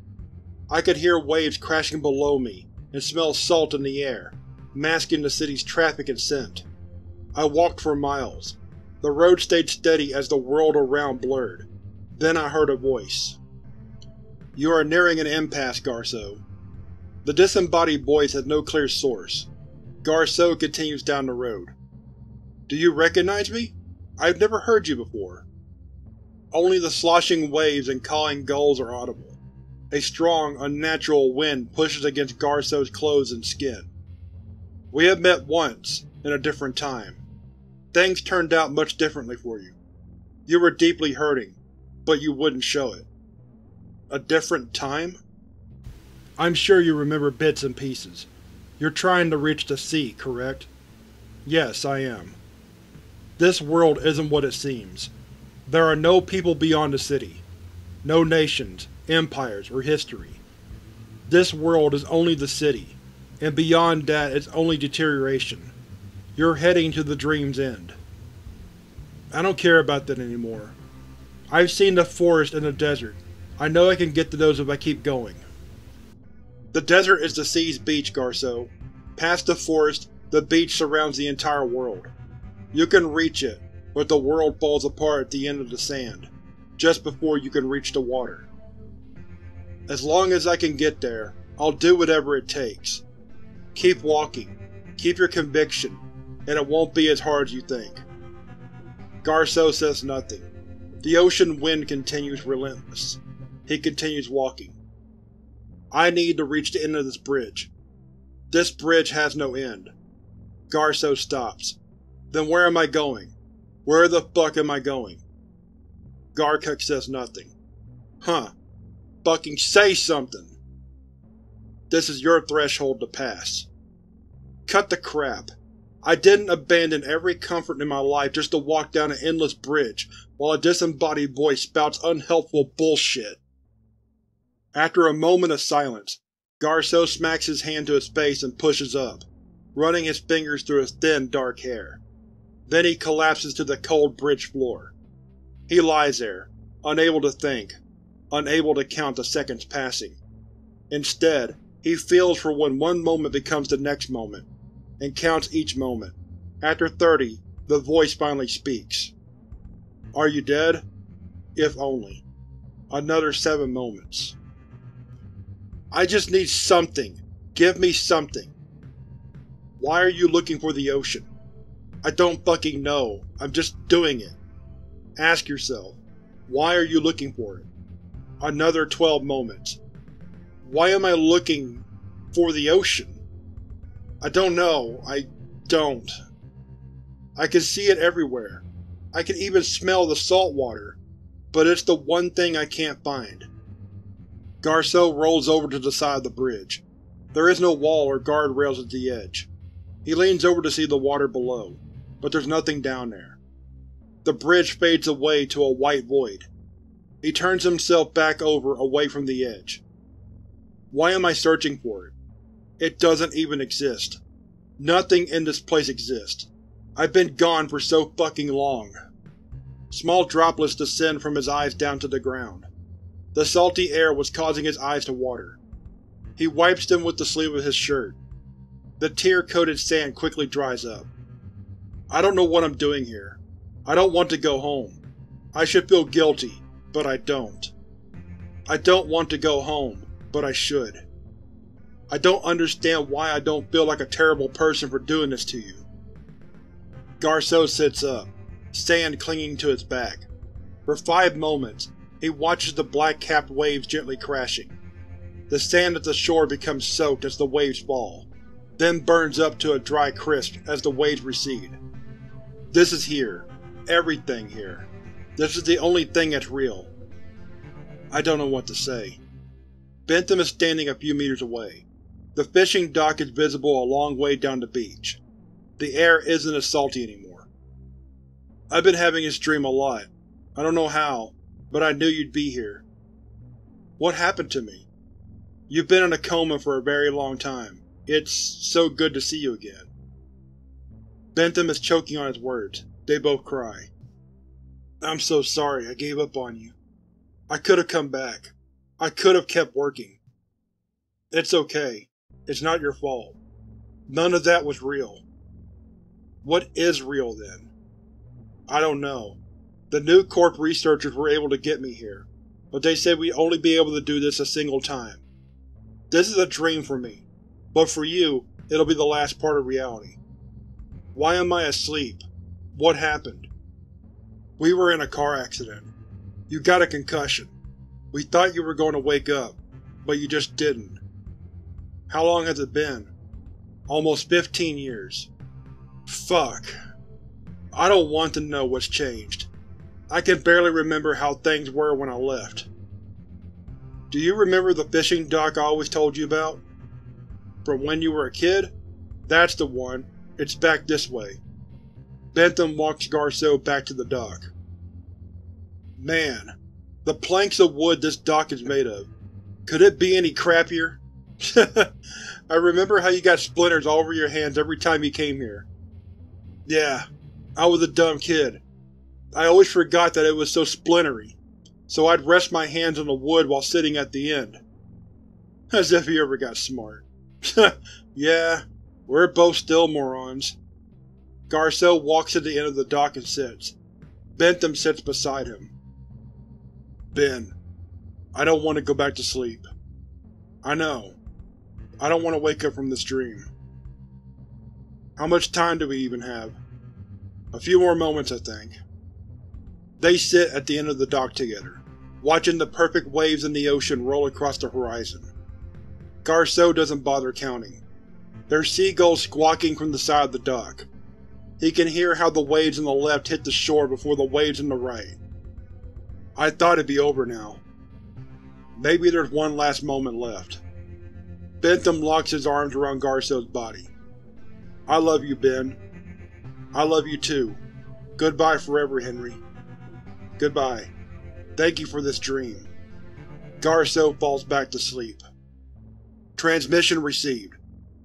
I could hear waves crashing below me and smell salt in the air, masking the city's traffic and scent. I walked for miles. The road stayed steady as the world around blurred. Then I heard a voice. You are nearing an impasse, Garsow. The disembodied voice has no clear source. Garsow continues down the road. Do you recognize me? I've never heard you before. Only the sloshing waves and cawing gulls are audible. A strong, unnatural wind pushes against Garsow's clothes and skin. We have met once, in a different time. Things turned out much differently for you. You were deeply hurting, but you wouldn't show it. A different time? I'm sure you remember bits and pieces. You're trying to reach the sea, correct? Yes, I am. This world isn't what it seems. There are no people beyond the city. No nations, empires, or history. This world is only the city and beyond that it's only deterioration. You're heading to the dream's end. I don't care about that anymore. I've seen the forest and the desert. I know I can get to those if I keep going. The desert is the sea's beach, Garsow. Past the forest, the beach surrounds the entire world. You can reach it, but the world falls apart at the end of the sand, just before you can reach the water. As long as I can get there, I'll do whatever it takes. Keep walking. Keep your conviction, and it won't be as hard as you think. Garsow says nothing. The ocean wind continues relentless. He continues walking. I need to reach the end of this bridge. This bridge has no end. Garsow stops. Then where am I going? Where the fuck am I going? Garcook says nothing. Huh. Fucking say something! this is your threshold to pass. Cut the crap. I didn't abandon every comfort in my life just to walk down an endless bridge while a disembodied voice spouts unhelpful bullshit. After a moment of silence, Garsow smacks his hand to his face and pushes up, running his fingers through his thin, dark hair. Then he collapses to the cold bridge floor. He lies there, unable to think, unable to count the seconds passing. Instead, he feels for when one moment becomes the next moment, and counts each moment. After thirty, the voice finally speaks. Are you dead? If only. Another seven moments. I just need something. Give me something. Why are you looking for the ocean? I don't fucking know. I'm just doing it. Ask yourself, why are you looking for it? Another twelve moments. Why am I looking for the ocean? I don't know. I don't. I can see it everywhere. I can even smell the salt water, but it's the one thing I can't find. Garsow rolls over to the side of the bridge. There is no wall or guardrails at the edge. He leans over to see the water below, but there's nothing down there. The bridge fades away to a white void. He turns himself back over away from the edge. Why am I searching for it? It doesn't even exist. Nothing in this place exists. I've been gone for so fucking long. Small droplets descend from his eyes down to the ground. The salty air was causing his eyes to water. He wipes them with the sleeve of his shirt. The tear-coated sand quickly dries up. I don't know what I'm doing here. I don't want to go home. I should feel guilty, but I don't. I don't want to go home, but I should. I don't understand why I don't feel like a terrible person for doing this to you. Garsow sits up, sand clinging to his back. For five moments, he watches the black-capped waves gently crashing. The sand at the shore becomes soaked as the waves fall, then burns up to a dry crisp as the waves recede. This is here. Everything here. This is the only thing that's real. I don't know what to say. Bentham is standing a few meters away. The fishing dock is visible a long way down the beach. The air isn't as salty anymore. I've been having this dream a lot. I don't know how, but I knew you'd be here. What happened to me? You've been in a coma for a very long time. It's so good to see you again. Bentham is choking on his words. They both cry. I'm so sorry I gave up on you. I could have come back. I could have kept working. It's okay. It's not your fault. None of that was real. What is real, then? I don't know. The New Corp researchers were able to get me here, but they said we'd only be able to do this a single time. This is a dream for me, but for you, it'll be the last part of reality. Why am I asleep? What happened? We were in a car accident. You got a concussion. We thought you were going to wake up, but you just didn't. How long has it been? Almost 15 years. Fuck. I don't want to know what's changed. I can barely remember how things were when I left. Do you remember the fishing dock I always told you about? From when you were a kid? That's the one. It's back this way. Bentham walks Garsow back to the dock. Man, the planks of wood this dock is made of. Could it be any crappier? I remember how you got splinters all over your hands every time you came here. Yeah, I was a dumb kid. I always forgot that it was so splintery, so I'd rest my hands on the wood while sitting at the end. As if he ever got smart. yeah, we're both still morons. Garsow walks to the end of the dock and sits. Bentham sits beside him. Ben, I don't want to go back to sleep. I know. I don't want to wake up from this dream. How much time do we even have? A few more moments, I think. They sit at the end of the dock together, watching the perfect waves in the ocean roll across the horizon. Garsow doesn't bother counting. There's seagulls squawking from the side of the dock. He can hear how the waves on the left hit the shore before the waves on the right. I thought it'd be over now. Maybe there's one last moment left. Bentham locks his arms around Garsow's body. I love you, Ben. I love you too. Goodbye forever, Henry. Goodbye. Thank you for this dream. Garsow falls back to sleep. Transmission received.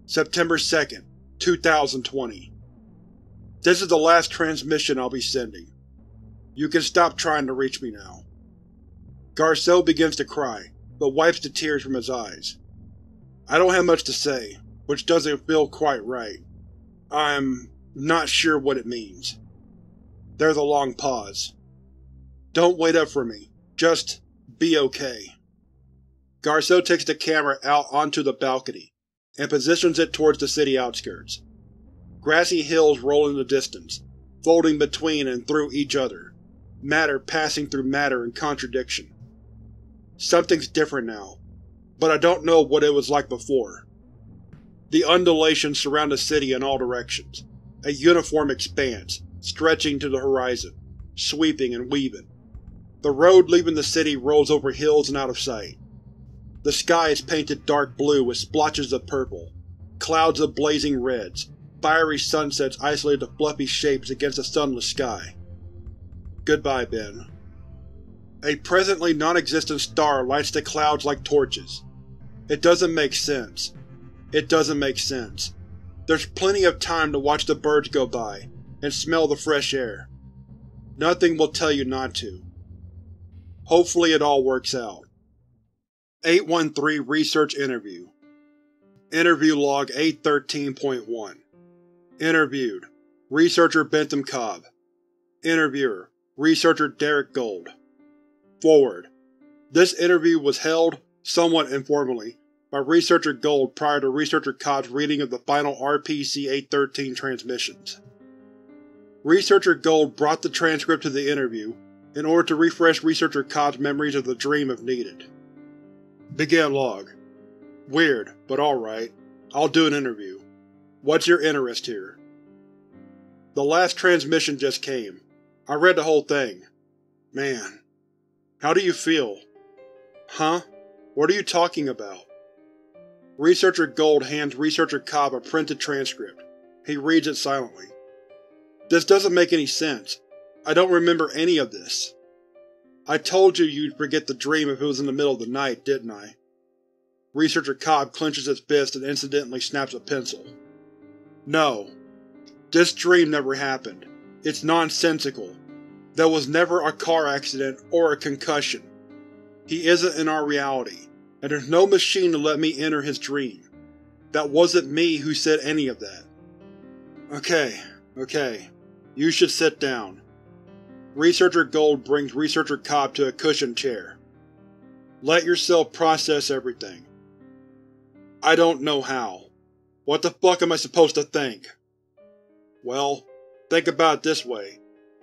September 2nd, 2020. This is the last transmission I'll be sending. You can stop trying to reach me now. Garsow begins to cry, but wipes the tears from his eyes. I don't have much to say, which doesn't feel quite right. I'm not sure what it means. There's a long pause. Don't wait up for me. Just be okay. Garsow takes the camera out onto the balcony and positions it towards the city outskirts. Grassy hills roll in the distance, folding between and through each other, matter passing through matter in contradiction. Something's different now, but I don't know what it was like before. The undulations surround the city in all directions, a uniform expanse, stretching to the horizon, sweeping and weaving. The road leaving the city rolls over hills and out of sight. The sky is painted dark blue with splotches of purple, clouds of blazing reds, fiery sunsets isolate the fluffy shapes against a sunless sky. Goodbye, Ben. A presently non-existent star lights the clouds like torches. It doesn't make sense. It doesn't make sense. There's plenty of time to watch the birds go by, and smell the fresh air. Nothing will tell you not to. Hopefully it all works out. 813 Research Interview. Interview Log 813.1 Interviewed. Researcher Bentham Cobb. Interviewer. Researcher Derek Gold. Forward. This interview was held, somewhat informally, by Researcher Gold prior to Researcher Cobb's reading of the final RPC-813 transmissions. Researcher Gold brought the transcript to the interview in order to refresh Researcher Cobb's memories of the dream if needed. Begin log. Weird, but alright. I'll do an interview. What's your interest here? The last transmission just came. I read the whole thing. Man. How do you feel? Huh? What are you talking about? Researcher Gold hands Researcher Cobb a printed transcript. He reads it silently. This doesn't make any sense. I don't remember any of this. I told you you'd forget the dream if it was in the middle of the night, didn't I? Researcher Cobb clenches his fist and incidentally snaps a pencil. No. This dream never happened. It's nonsensical. There was never a car accident or a concussion. He isn't in our reality, and there's no machine to let me enter his dream. That wasn't me who said any of that. Okay, okay. You should sit down. Researcher Gold brings Researcher Cobb to a cushioned chair. Let yourself process everything. I don't know how. What the fuck am I supposed to think? Well, think about it this way.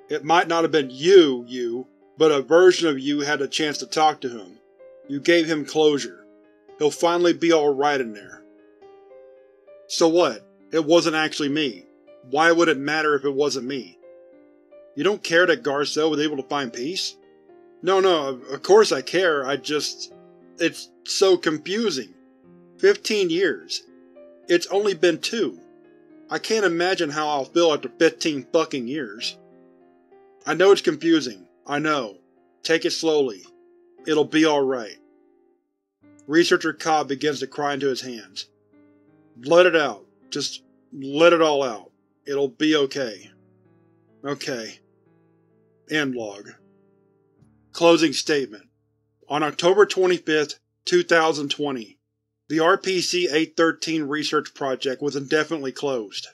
It might not have been you, you, but a version of you had a chance to talk to him. You gave him closure. He'll finally be alright in there. So what? It wasn't actually me. Why would it matter if it wasn't me? You don't care that Garsow was able to find peace? No, no, of course I care, I just… It's so confusing. Fifteen years. It's only been two. I can't imagine how I'll feel after fifteen fucking years. I know it's confusing. I know. Take it slowly. It'll be alright. Researcher Cobb begins to cry into his hands. Let it out. Just let it all out. It'll be okay. Okay. End log. Closing statement. On October 25, 2020, the RPC-813 research project was indefinitely closed.